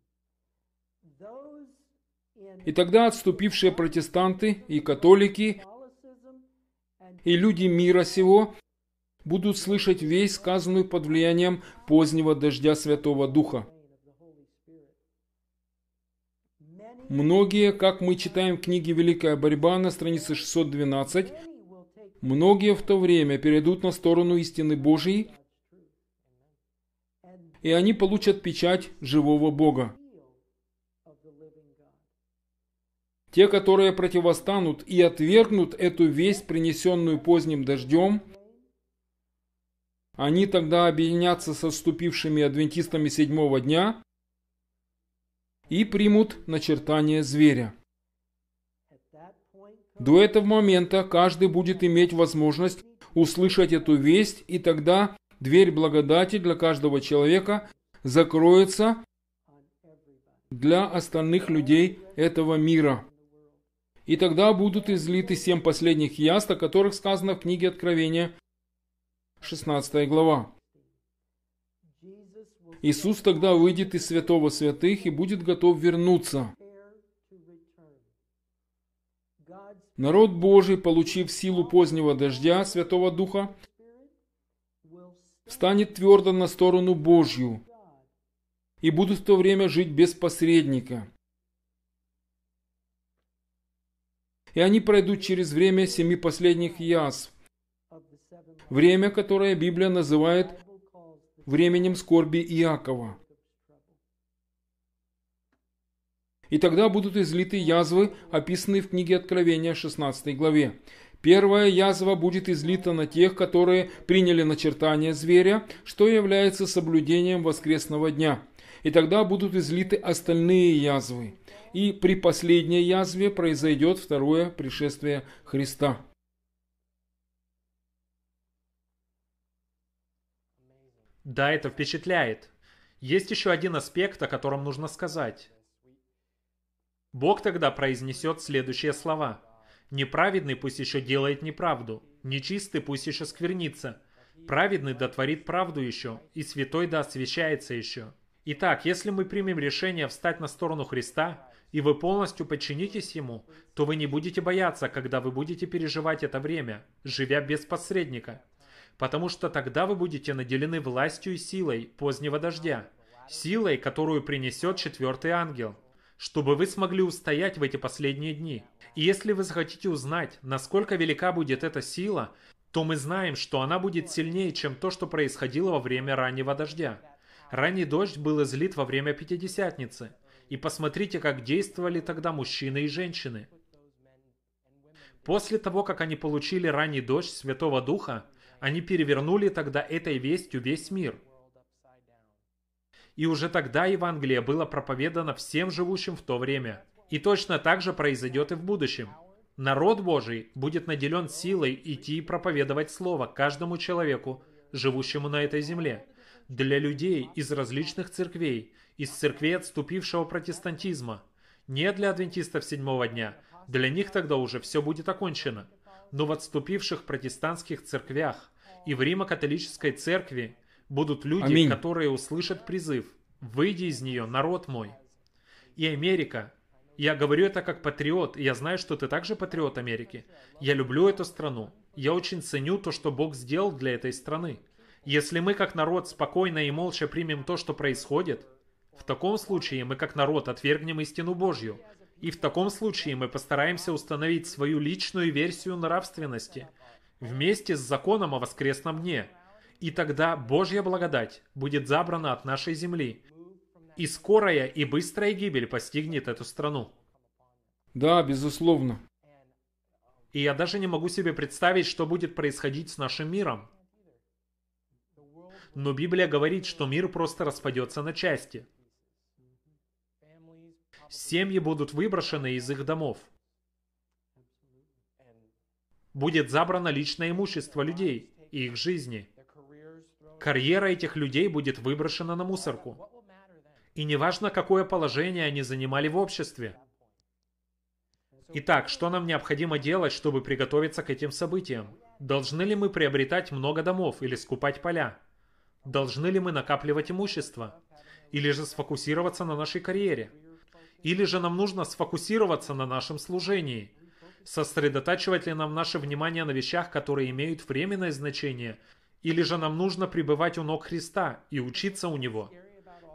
И тогда отступившие протестанты и католики и люди мира сего будут слышать весь сказанную под влиянием позднего дождя Святого Духа. Многие, как мы читаем в книге «Великая борьба» на странице 612, many will take многие в то время перейдут на сторону истины and и они получат печать живого Бога. Те, которые противостанут и отвергнут эту весть, принесенную поздним дождем, они тогда объединятся со вступившими адвентистами седьмого дня и примут начертание зверя. До этого момента каждый будет иметь возможность услышать эту весть, и тогда дверь благодати для каждого человека закроется для остальных людей этого мира. И тогда будут излиты семь последних яст, о которых сказано в книге Откровения, 16 глава. Иисус тогда выйдет из святого святых и будет готов вернуться. Народ Божий, получив силу позднего дождя Святого Духа, встанет твердо на сторону Божью и будут в то время жить без посредника. И они пройдут через время семи последних язв, время, которое Библия называет временем скорби Иакова. И тогда будут излиты язвы, описанные в книге Откровения 16 главе. Первая язва будет излита на тех, которые приняли начертание зверя, что является соблюдением воскресного дня. И тогда будут излиты остальные язвы. И при последней язве произойдет второе пришествие Христа. Да, это впечатляет. Есть еще один аспект, о котором нужно сказать. Бог тогда произнесет следующие слова. «Неправедный пусть еще делает неправду, нечистый пусть еще сквернится, праведный да творит правду еще, и святой да освящается еще». Итак, если мы примем решение встать на сторону Христа, и вы полностью подчинитесь Ему, то вы не будете бояться, когда вы будете переживать это время, живя без посредника. Потому что тогда вы будете наделены властью и силой позднего дождя, силой, которую принесет четвертый ангел, чтобы вы смогли устоять в эти последние дни. И если вы захотите узнать, насколько велика будет эта сила, то мы знаем, что она будет сильнее, чем то, что происходило во время раннего дождя. Ранний дождь был излит во время Пятидесятницы. И посмотрите, как действовали тогда мужчины и женщины. После того, как они получили ранний дождь Святого Духа, они перевернули тогда этой вестью весь мир. И уже тогда Евангелие было проповедано всем живущим в то время. И точно так же произойдет и в будущем. Народ Божий будет наделен силой идти и проповедовать Слово каждому человеку, живущему на этой земле. Для людей из различных церквей, из церквей отступившего протестантизма. Не для адвентистов седьмого дня. Для них тогда уже все будет окончено. Но в отступивших протестантских церквях и в Римо-католической церкви будут люди, Аминь. которые услышат призыв «Выйди из нее, народ мой». И Америка, я говорю это как патриот, и я знаю, что ты также патриот Америки. Я люблю эту страну. Я очень ценю то, что Бог сделал для этой страны. Если мы как народ спокойно и молча примем то, что происходит, в таком случае мы как народ отвергнем истину Божью. И в таком случае мы постараемся установить свою личную версию нравственности вместе с законом о воскресном дне. И тогда Божья благодать будет забрана от нашей земли. И скорая и быстрая гибель постигнет эту страну. Да, безусловно. И я даже не могу себе представить, что будет происходить с нашим миром. Но Библия говорит, что мир просто распадется на части. Семьи будут выброшены из их домов. Будет забрано личное имущество людей и их жизни. Карьера этих людей будет выброшена на мусорку. И неважно, какое положение они занимали в обществе. Итак, что нам необходимо делать, чтобы приготовиться к этим событиям? Должны ли мы приобретать много домов или скупать поля? Должны ли мы накапливать имущество? Или же сфокусироваться на нашей карьере? Или же нам нужно сфокусироваться на нашем служении? Сосредотачивать ли нам наше внимание на вещах, которые имеют временное значение? Или же нам нужно пребывать у ног Христа и учиться у Него?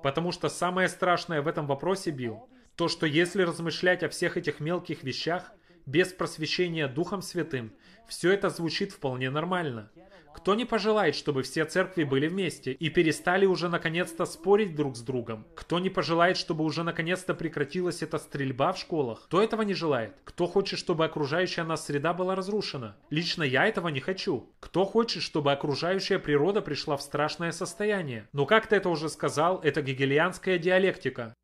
Потому что самое страшное в этом вопросе, Билл, то, что если размышлять о всех этих мелких вещах, без просвещения Духом Святым, все это звучит вполне нормально. Кто не пожелает, чтобы все церкви были вместе и перестали уже наконец-то спорить друг с другом? Кто не пожелает, чтобы уже наконец-то прекратилась эта стрельба в школах? Кто этого не желает? Кто хочет, чтобы окружающая нас среда была разрушена? Лично я этого не хочу. Кто хочет, чтобы окружающая природа пришла в страшное состояние? Но как ты это уже сказал, это гегелианская диалектика.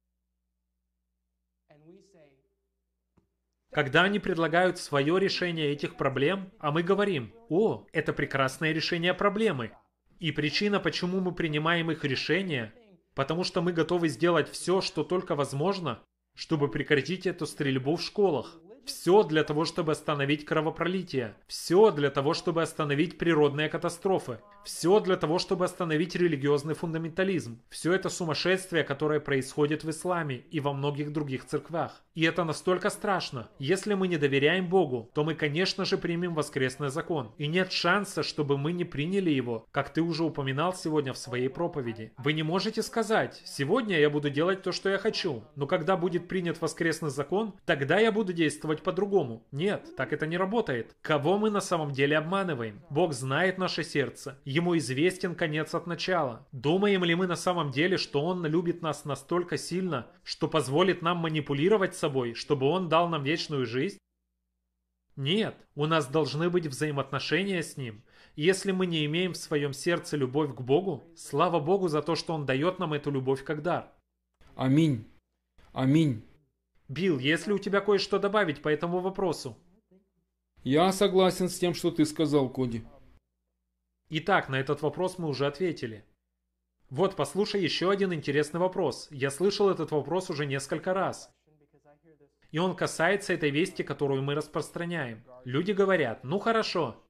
Когда они предлагают свое решение этих проблем, а мы говорим, о, это прекрасное решение проблемы. И причина, почему мы принимаем их решение, потому что мы готовы сделать все, что только возможно, чтобы прекратить эту стрельбу в школах. Все для того, чтобы остановить кровопролитие. Все для того, чтобы остановить природные катастрофы. Все для того, чтобы остановить религиозный фундаментализм. Все это сумасшествие, которое происходит в исламе и во многих других церквях. И это настолько страшно. Если мы не доверяем Богу, то мы, конечно же, примем воскресный закон. И нет шанса, чтобы мы не приняли его, как ты уже упоминал сегодня в своей проповеди. Вы не можете сказать, сегодня я буду делать то, что я хочу, но когда будет принят воскресный закон, тогда я буду действовать по-другому. Нет, так это не работает. Кого мы на самом деле обманываем? Бог знает наше сердце. Ему известен конец от начала. Думаем ли мы на самом деле, что Он любит нас настолько сильно, что позволит нам манипулировать собой, чтобы Он дал нам вечную жизнь? Нет, у нас должны быть взаимоотношения с Ним. Если мы не имеем в своем сердце любовь к Богу, слава Богу за то, что Он дает нам эту любовь как дар. Аминь. Аминь. Билл, есть ли у тебя кое-что добавить по этому вопросу? Я согласен с тем, что ты сказал, Коди. Итак, на этот вопрос мы уже ответили. Вот, послушай еще один интересный вопрос. Я слышал этот вопрос уже несколько раз. И он касается этой вести, которую мы распространяем. Люди говорят, ну хорошо,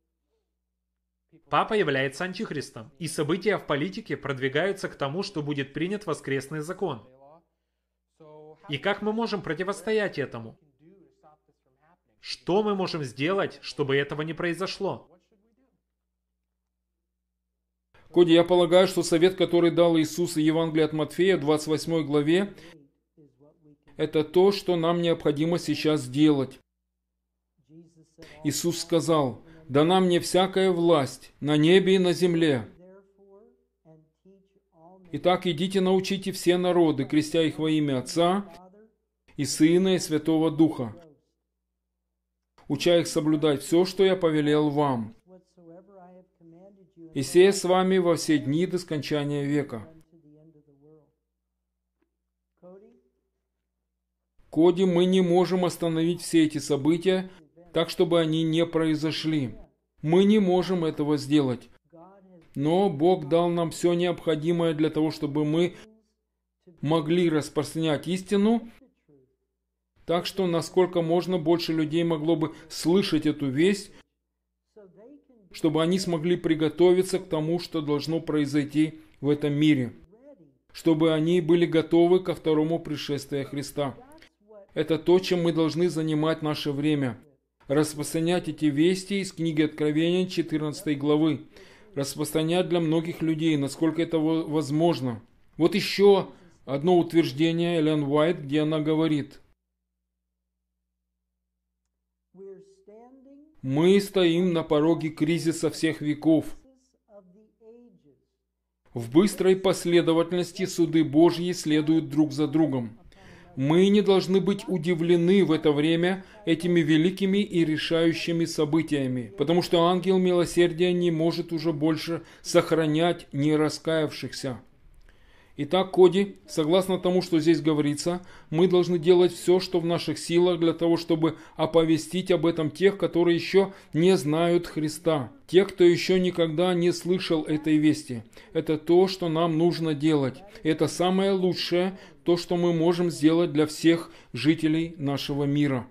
Папа является антихристом, и события в политике продвигаются к тому, что будет принят воскресный закон. И как мы можем противостоять этому? Что мы можем сделать, чтобы этого не произошло? Коди, я полагаю, что совет, который дал Иисус и Евангелие от Матфея, 28 главе, это то, что нам необходимо сейчас сделать. Иисус сказал, «Дана мне всякая власть на небе и на земле». Итак, идите научите все народы, крестя их во имя Отца и Сына и Святого Духа, уча их соблюдать все, что я повелел вам. И сея с вами во все дни до скончания века. Коди, мы не можем остановить все эти события, так чтобы они не произошли. Мы не можем этого сделать. Но Бог дал нам все необходимое для того, чтобы мы могли распространять истину, так что насколько можно больше людей могло бы слышать эту весть, чтобы они смогли приготовиться к тому, что должно произойти в этом мире, чтобы они были готовы ко второму пришествию Христа. Это то, чем мы должны занимать наше время. Распространять эти вести из книги Откровения 14 главы. Распространять для многих людей, насколько это возможно. Вот еще одно утверждение Элен Уайт, где она говорит. Мы стоим на пороге кризиса всех веков. В быстрой последовательности суды Божьи следуют друг за другом. Мы не должны быть удивлены в это время этими великими и решающими событиями, потому что ангел милосердия не может уже больше сохранять не раскаявшихся. Итак, Коди, согласно тому, что здесь говорится, мы должны делать все, что в наших силах для того, чтобы оповестить об этом тех, которые еще не знают Христа, тех, кто еще никогда не слышал этой вести. Это то, что нам нужно делать. Это самое лучшее, то, что мы можем сделать для всех жителей нашего мира.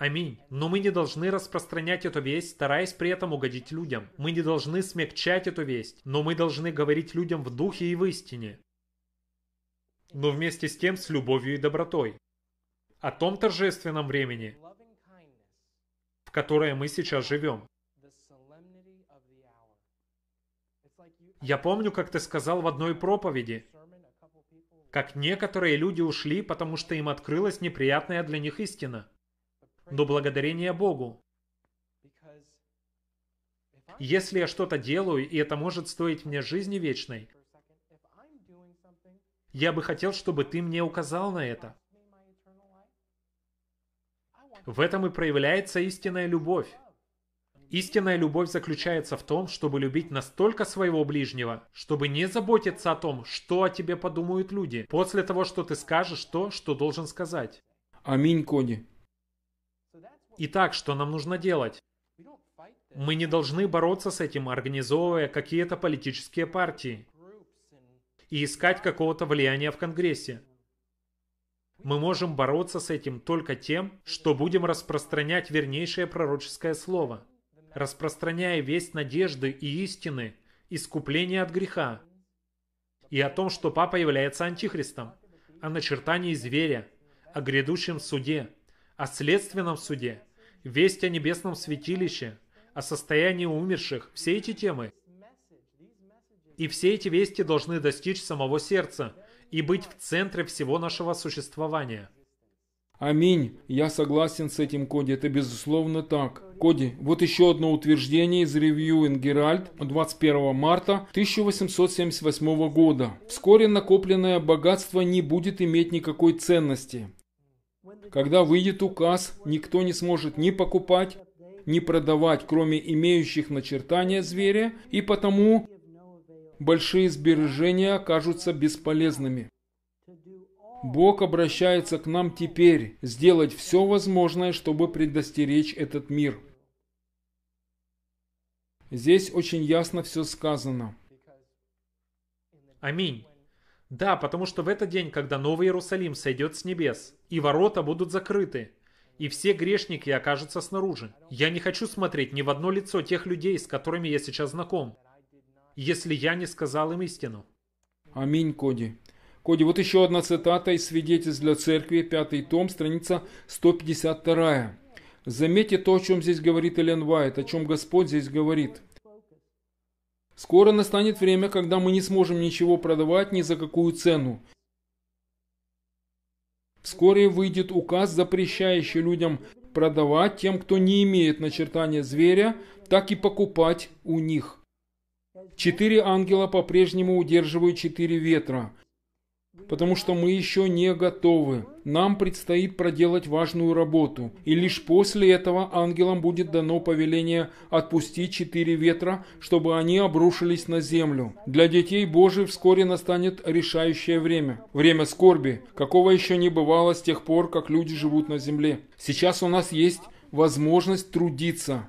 Аминь. Но мы не должны распространять эту весть, стараясь при этом угодить людям. Мы не должны смягчать эту весть, но мы должны говорить людям в духе и в истине. Но вместе с тем с любовью и добротой. О том торжественном времени, в которое мы сейчас живем. Я помню, как ты сказал в одной проповеди, как некоторые люди ушли, потому что им открылась неприятная для них истина но благодарение Богу. Если я что-то делаю, и это может стоить мне жизни вечной, я бы хотел, чтобы ты мне указал на это. В этом и проявляется истинная любовь. Истинная любовь заключается в том, чтобы любить настолько своего ближнего, чтобы не заботиться о том, что о тебе подумают люди, после того, что ты скажешь то, что должен сказать. Аминь, Коди. Итак, что нам нужно делать? Мы не должны бороться с этим, организовывая какие-то политические партии и искать какого-то влияния в Конгрессе. Мы можем бороться с этим только тем, что будем распространять вернейшее пророческое слово, распространяя весть надежды и истины, искупления от греха, и о том, что Папа является антихристом, о начертании зверя, о грядущем суде, о следственном суде, весть о небесном святилище, о состоянии умерших, все эти темы. И все эти вести должны достичь самого сердца и быть в центре всего нашего существования. Аминь. Я согласен с этим, Коди. Это безусловно так. Коди, вот еще одно утверждение из ревью Ингеральд 21 марта 1878 года. Вскоре накопленное богатство не будет иметь никакой ценности. Когда выйдет указ, никто не сможет ни покупать, ни продавать, кроме имеющих начертания зверя, и потому большие сбережения окажутся бесполезными. Бог обращается к нам теперь сделать все возможное, чтобы предостеречь этот мир. Здесь очень ясно все сказано. Аминь. Да, потому что в этот день, когда Новый Иерусалим сойдет с небес, и ворота будут закрыты, и все грешники окажутся снаружи. Я не хочу смотреть ни в одно лицо тех людей, с которыми я сейчас знаком, если я не сказал им истину. Аминь, Коди. Коди, вот еще одна цитата из свидетельств для церкви, пятый том, страница 152. Заметьте то, о чем здесь говорит Элен Вайт, о чем Господь здесь говорит. Скоро настанет время, когда мы не сможем ничего продавать ни за какую цену. Вскоре выйдет указ, запрещающий людям продавать тем, кто не имеет начертания зверя, так и покупать у них. Четыре ангела по-прежнему удерживают четыре ветра. Потому что мы еще не готовы. Нам предстоит проделать важную работу, и лишь после этого ангелам будет дано повеление отпустить четыре ветра, чтобы они обрушились на землю. Для детей Божьих вскоре настанет решающее время, время скорби, какого еще не бывало с тех пор, как люди живут на земле. Сейчас у нас есть возможность трудиться.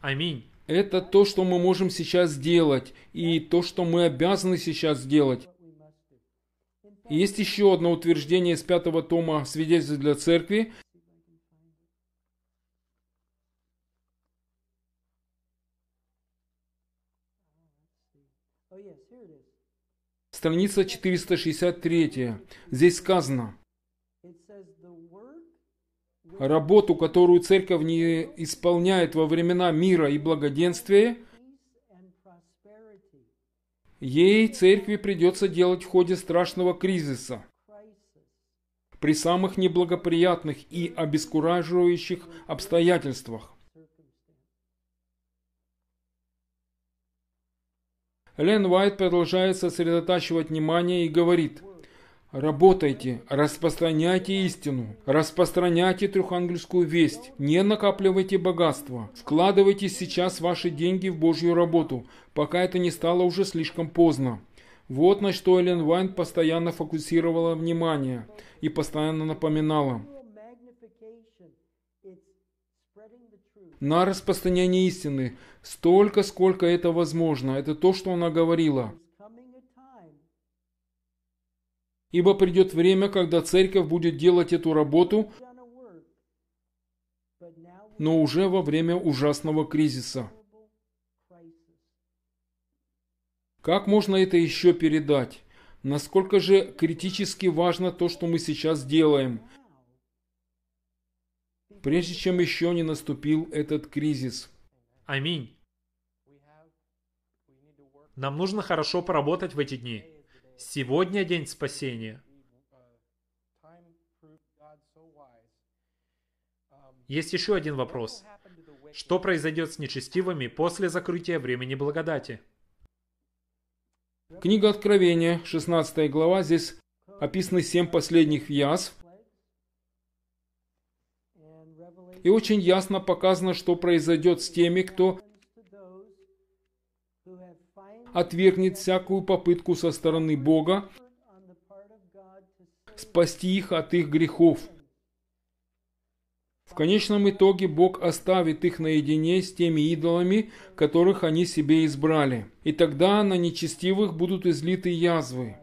Аминь. Это то, что мы можем сейчас сделать, и то, что мы обязаны сейчас сделать. Есть еще одно утверждение из пятого тома «Свидетельств для церкви». Страница 463. Здесь сказано, работу, которую церковь не исполняет во времена мира и благоденствия, ей церкви придется делать в ходе страшного кризиса, при самых неблагоприятных и обескураживающих обстоятельствах. Лен Уайт продолжает сосредотачивать внимание и говорит, Работайте, распространяйте истину, распространяйте трехангельскую весть, не накапливайте богатство, вкладывайте сейчас ваши деньги в Божью работу, пока это не стало уже слишком поздно. Вот на что Эллен Вайн постоянно фокусировала внимание и постоянно напоминала. На распространение истины, столько, сколько это возможно, это то, что она говорила. Ибо придет время, когда церковь будет делать эту работу, но уже во время ужасного кризиса. Как можно это еще передать? Насколько же критически важно то, что мы сейчас делаем, прежде чем еще не наступил этот кризис. Аминь. Нам нужно хорошо поработать в эти дни. Сегодня день спасения. Есть еще один вопрос. Что произойдет с нечестивыми после закрытия времени благодати? Книга Откровения, 16 глава, здесь описаны семь последних язв, и очень ясно показано, что произойдет с теми, кто отвергнет всякую попытку со стороны Бога спасти их от их грехов. В конечном итоге Бог оставит их наедине с теми идолами, которых они себе избрали. И тогда на нечестивых будут излиты язвы.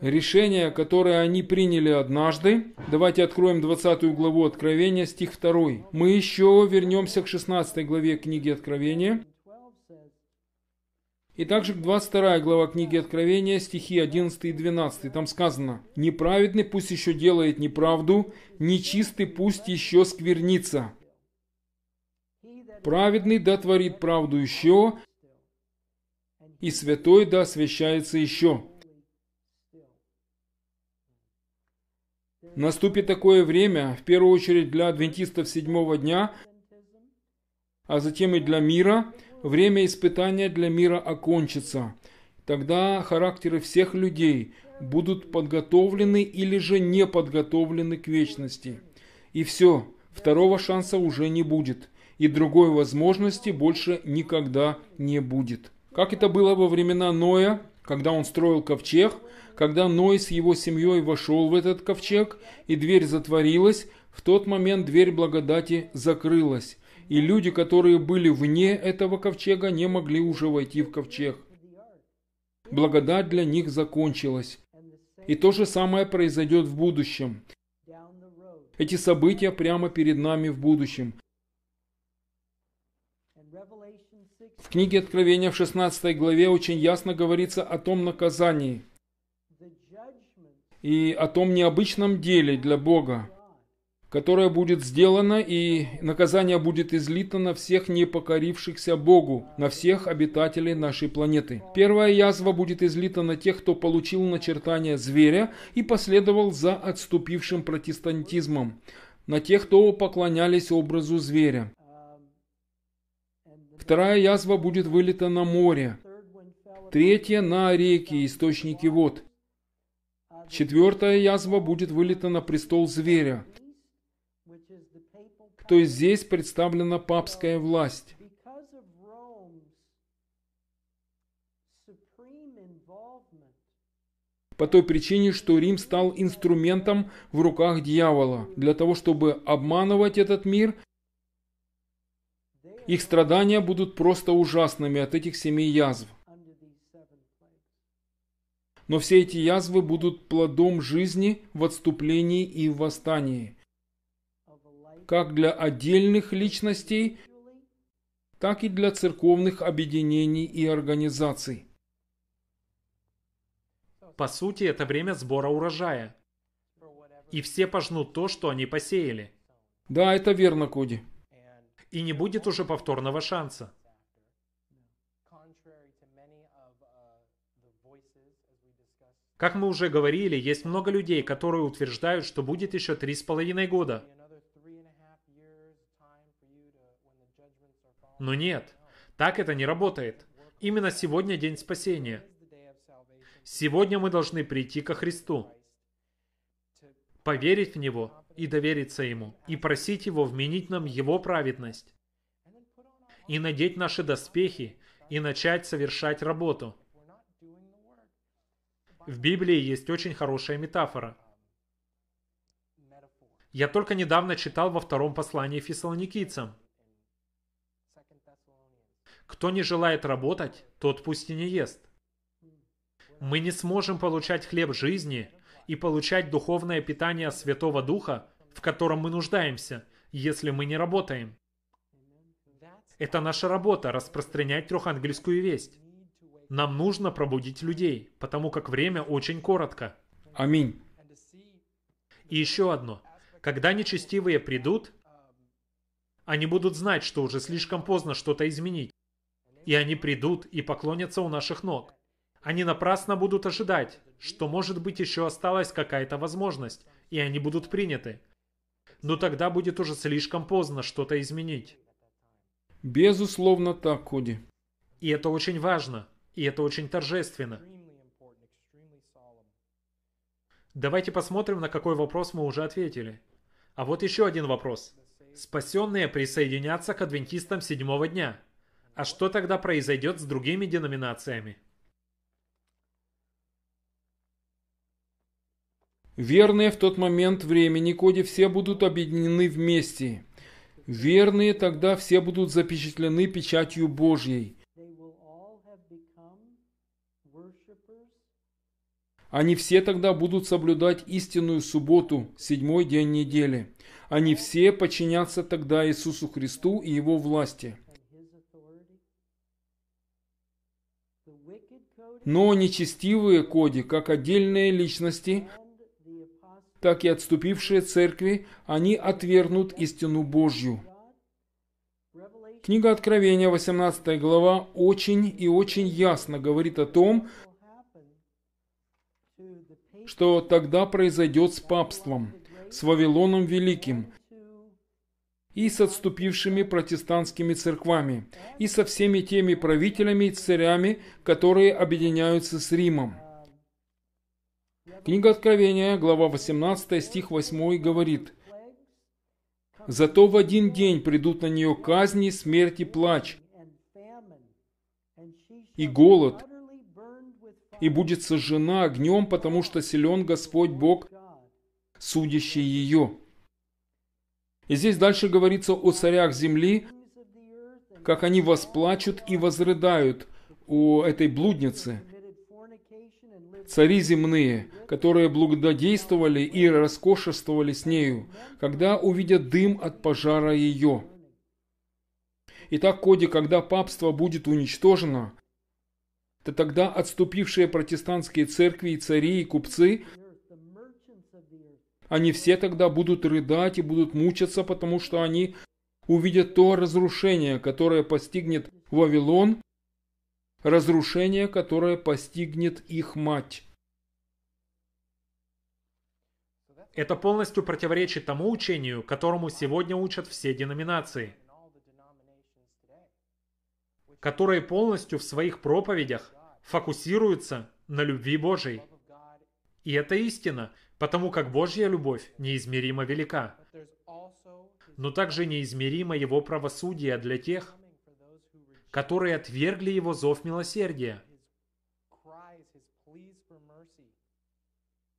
Решение, которое они приняли однажды, давайте откроем 20 главу Откровения, стих 2. Мы еще вернемся к 16 главе книги Откровения, 12 says, и также к 22 глава книги Откровения, стихи 11 и 12. Там сказано, «Неправедный пусть еще делает неправду, нечистый пусть еще сквернится. Праведный да творит правду еще, и святой да освящается еще». Наступит такое время, в первую очередь для адвентистов седьмого дня, а затем и для мира, время испытания для мира окончится. Тогда характеры всех людей будут подготовлены или же не подготовлены к вечности. И все, второго шанса уже не будет, и другой возможности больше никогда не будет. Как это было во времена Ноя, когда он строил ковчег, когда Ной с его семьей вошел в этот ковчег, и дверь затворилась, в тот момент дверь благодати закрылась, и люди, которые были вне этого ковчега, не могли уже войти в ковчег. Благодать для них закончилась. И то же самое произойдет в будущем. Эти события прямо перед нами в будущем. And Revelation 6, В книге Откровения в 16 главе очень ясно говорится о том наказании и о том необычном деле для Бога, которое будет сделано, и наказание будет излито на всех непокорившихся Богу, на всех обитателей нашей планеты. Первая язва будет излита на тех, кто получил начертание зверя и последовал за отступившим протестантизмом, на тех, кто поклонялись образу зверя. Вторая язва будет вылита на море, Третья на реки, источники вод. Четвертая язва будет вылита на престол зверя. То есть здесь представлена папская власть. По той причине, что Рим стал инструментом в руках дьявола для того, чтобы обманывать этот мир. Их страдания будут просто ужасными от этих семи язв. Но все эти язвы будут плодом жизни в отступлении и в восстании. Как для отдельных личностей, так и для церковных объединений и организаций. По сути, это время сбора урожая. И все пожнут то, что они посеяли. Да, это верно, Коди. И не будет уже повторного шанса. Как мы уже говорили, есть много людей, которые утверждают, что будет еще три с половиной года. Но нет, так это не работает. Именно сегодня день спасения. Сегодня мы должны прийти ко Христу, поверить в Него и довериться Ему, и просить Его вменить нам Его праведность, и надеть наши доспехи, и начать совершать работу – в Библии есть очень хорошая метафора. Я только недавно читал во втором послании фессалоникийцам. Кто не желает работать, тот пусть и не ест. Мы не сможем получать хлеб жизни и получать духовное питание Святого Духа, в котором мы нуждаемся, если мы не работаем. Это наша работа – распространять трехангельскую весть. Нам нужно пробудить людей, потому как время очень коротко. Аминь. И еще одно. Когда нечестивые придут, они будут знать, что уже слишком поздно что-то изменить. И они придут и поклонятся у наших ног. Они напрасно будут ожидать, что может быть еще осталась какая-то возможность, и они будут приняты. Но тогда будет уже слишком поздно что-то изменить. Безусловно так, Коди. И это очень важно. И это очень торжественно. Давайте посмотрим, на какой вопрос мы уже ответили. А вот еще один вопрос. Спасенные присоединятся к адвентистам седьмого дня. А что тогда произойдет с другими деноминациями? Верные в тот момент времени Коди все будут объединены вместе. Верные тогда все будут запечатлены печатью Божьей. Они все тогда будут соблюдать истинную субботу, седьмой день недели. Они все подчинятся тогда Иисусу Христу и Его власти. Но нечестивые коди, как отдельные личности, так и отступившие церкви, они отвергнут истину Божью. Книга Откровения, 18 глава, очень и очень ясно говорит о том, что тогда произойдет с папством, с Вавилоном Великим, и с отступившими протестантскими церквами, и со всеми теми правителями и царями, которые объединяются с Римом. Книга Откровения, глава 18, стих 8 говорит, «Зато в один день придут на нее казни, смерть и плач, и голод, и будет сожжена огнем, потому что силен Господь Бог, судящий ее. И здесь дальше говорится о царях земли, как они восплачут и возрыдают у этой блудницы. Цари земные, которые благодействовали и роскошествовали с нею, когда увидят дым от пожара ее. Итак, Коди, когда папство будет уничтожено, то тогда отступившие протестантские церкви и цари и купцы, они все тогда будут рыдать и будут мучаться, потому что они увидят то разрушение, которое постигнет Вавилон, разрушение, которое постигнет их мать. Это полностью противоречит тому учению, которому сегодня учат все деноминации, которые полностью в своих проповедях фокусируются на любви Божьей. И это истина, потому как Божья любовь неизмеримо велика. Но также неизмеримо Его правосудие для тех, которые отвергли Его зов милосердия.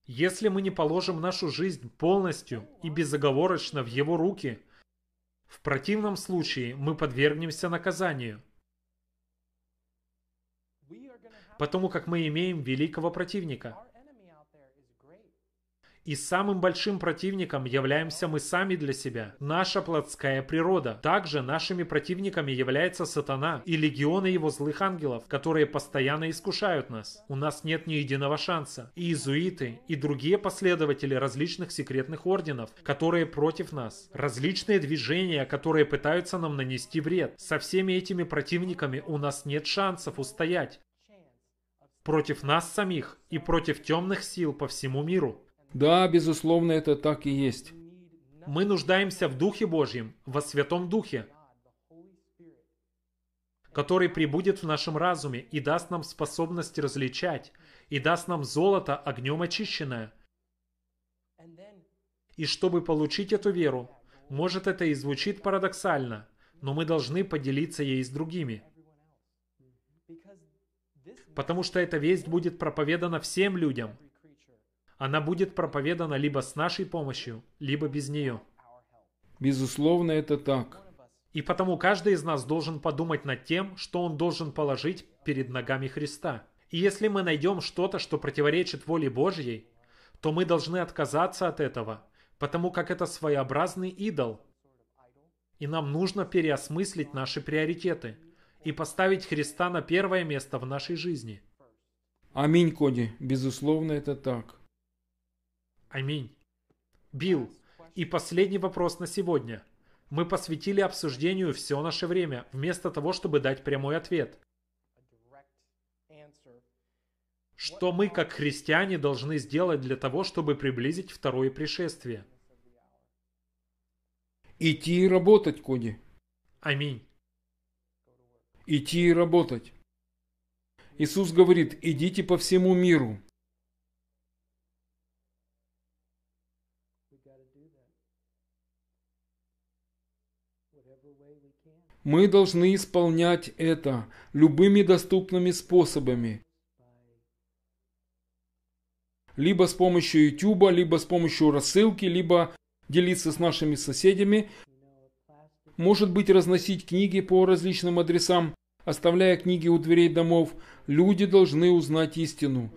Если мы не положим нашу жизнь полностью и безоговорочно в Его руки, в противном случае мы подвергнемся наказанию. Потому как мы имеем великого противника – и самым большим противником являемся мы сами для себя, наша плотская природа. Также нашими противниками является сатана и легионы его злых ангелов, которые постоянно искушают нас. У нас нет ни единого шанса. И иезуиты, и другие последователи различных секретных орденов, которые против нас. Различные движения, которые пытаются нам нанести вред. Со всеми этими противниками у нас нет шансов устоять против нас самих и против темных сил по всему миру. Да, безусловно, это так и есть. Мы нуждаемся в Духе Божьем, во Святом Духе, который прибудет в нашем разуме и даст нам способность различать, и даст нам золото огнем очищенное. И чтобы получить эту веру, может это и звучит парадоксально, но мы должны поделиться ей с другими. Потому что эта весть будет проповедана всем людям – она будет проповедана либо с нашей помощью, либо без нее. Безусловно, это так. И потому каждый из нас должен подумать над тем, что он должен положить перед ногами Христа. И если мы найдем что-то, что противоречит воле Божьей, то мы должны отказаться от этого, потому как это своеобразный идол. И нам нужно переосмыслить наши приоритеты и поставить Христа на первое место в нашей жизни. Аминь, Коди. Безусловно, это так. Аминь. Билл, и последний вопрос на сегодня. Мы посвятили обсуждению все наше время, вместо того, чтобы дать прямой ответ. Что мы, как христиане, должны сделать для того, чтобы приблизить второе пришествие? Идти и работать, Коди. Аминь. Идти и работать. Иисус говорит, идите по всему миру. Мы должны исполнять это любыми доступными способами. Либо с помощью YouTube, либо с помощью рассылки, либо делиться с нашими соседями. Может быть, разносить книги по различным адресам, оставляя книги у дверей домов. Люди должны узнать истину.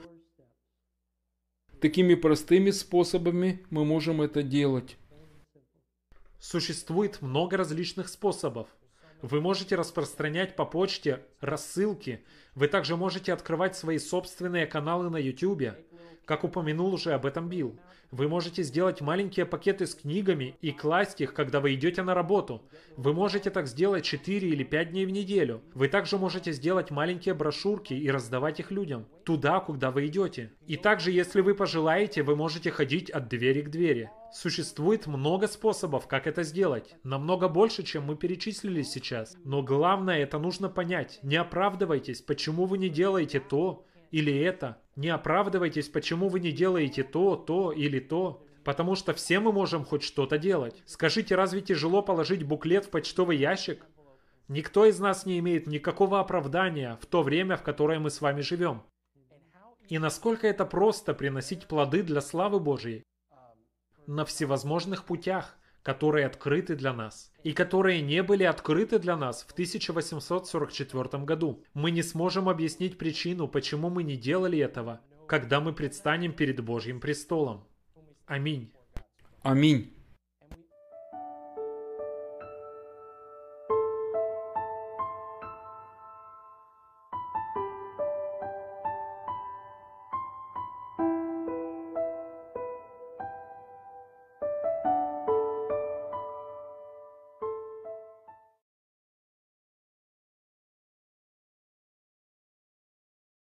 Такими простыми способами мы можем это делать. Существует много различных способов. Вы можете распространять по почте рассылки. Вы также можете открывать свои собственные каналы на YouTube. Как упомянул уже об этом Билл. Вы можете сделать маленькие пакеты с книгами и класть их, когда вы идете на работу. Вы можете так сделать 4 или 5 дней в неделю. Вы также можете сделать маленькие брошюрки и раздавать их людям. Туда, куда вы идете. И также, если вы пожелаете, вы можете ходить от двери к двери. Существует много способов, как это сделать. Намного больше, чем мы перечислили сейчас. Но главное, это нужно понять. Не оправдывайтесь, почему вы не делаете то или это. Не оправдывайтесь, почему вы не делаете то, то или то. Потому что все мы можем хоть что-то делать. Скажите, разве тяжело положить буклет в почтовый ящик? Никто из нас не имеет никакого оправдания в то время, в которое мы с вами живем. И насколько это просто приносить плоды для славы Божьей на всевозможных путях, которые открыты для нас, и которые не были открыты для нас в 1844 году. Мы не сможем объяснить причину, почему мы не делали этого, когда мы предстанем перед Божьим престолом. Аминь. Аминь.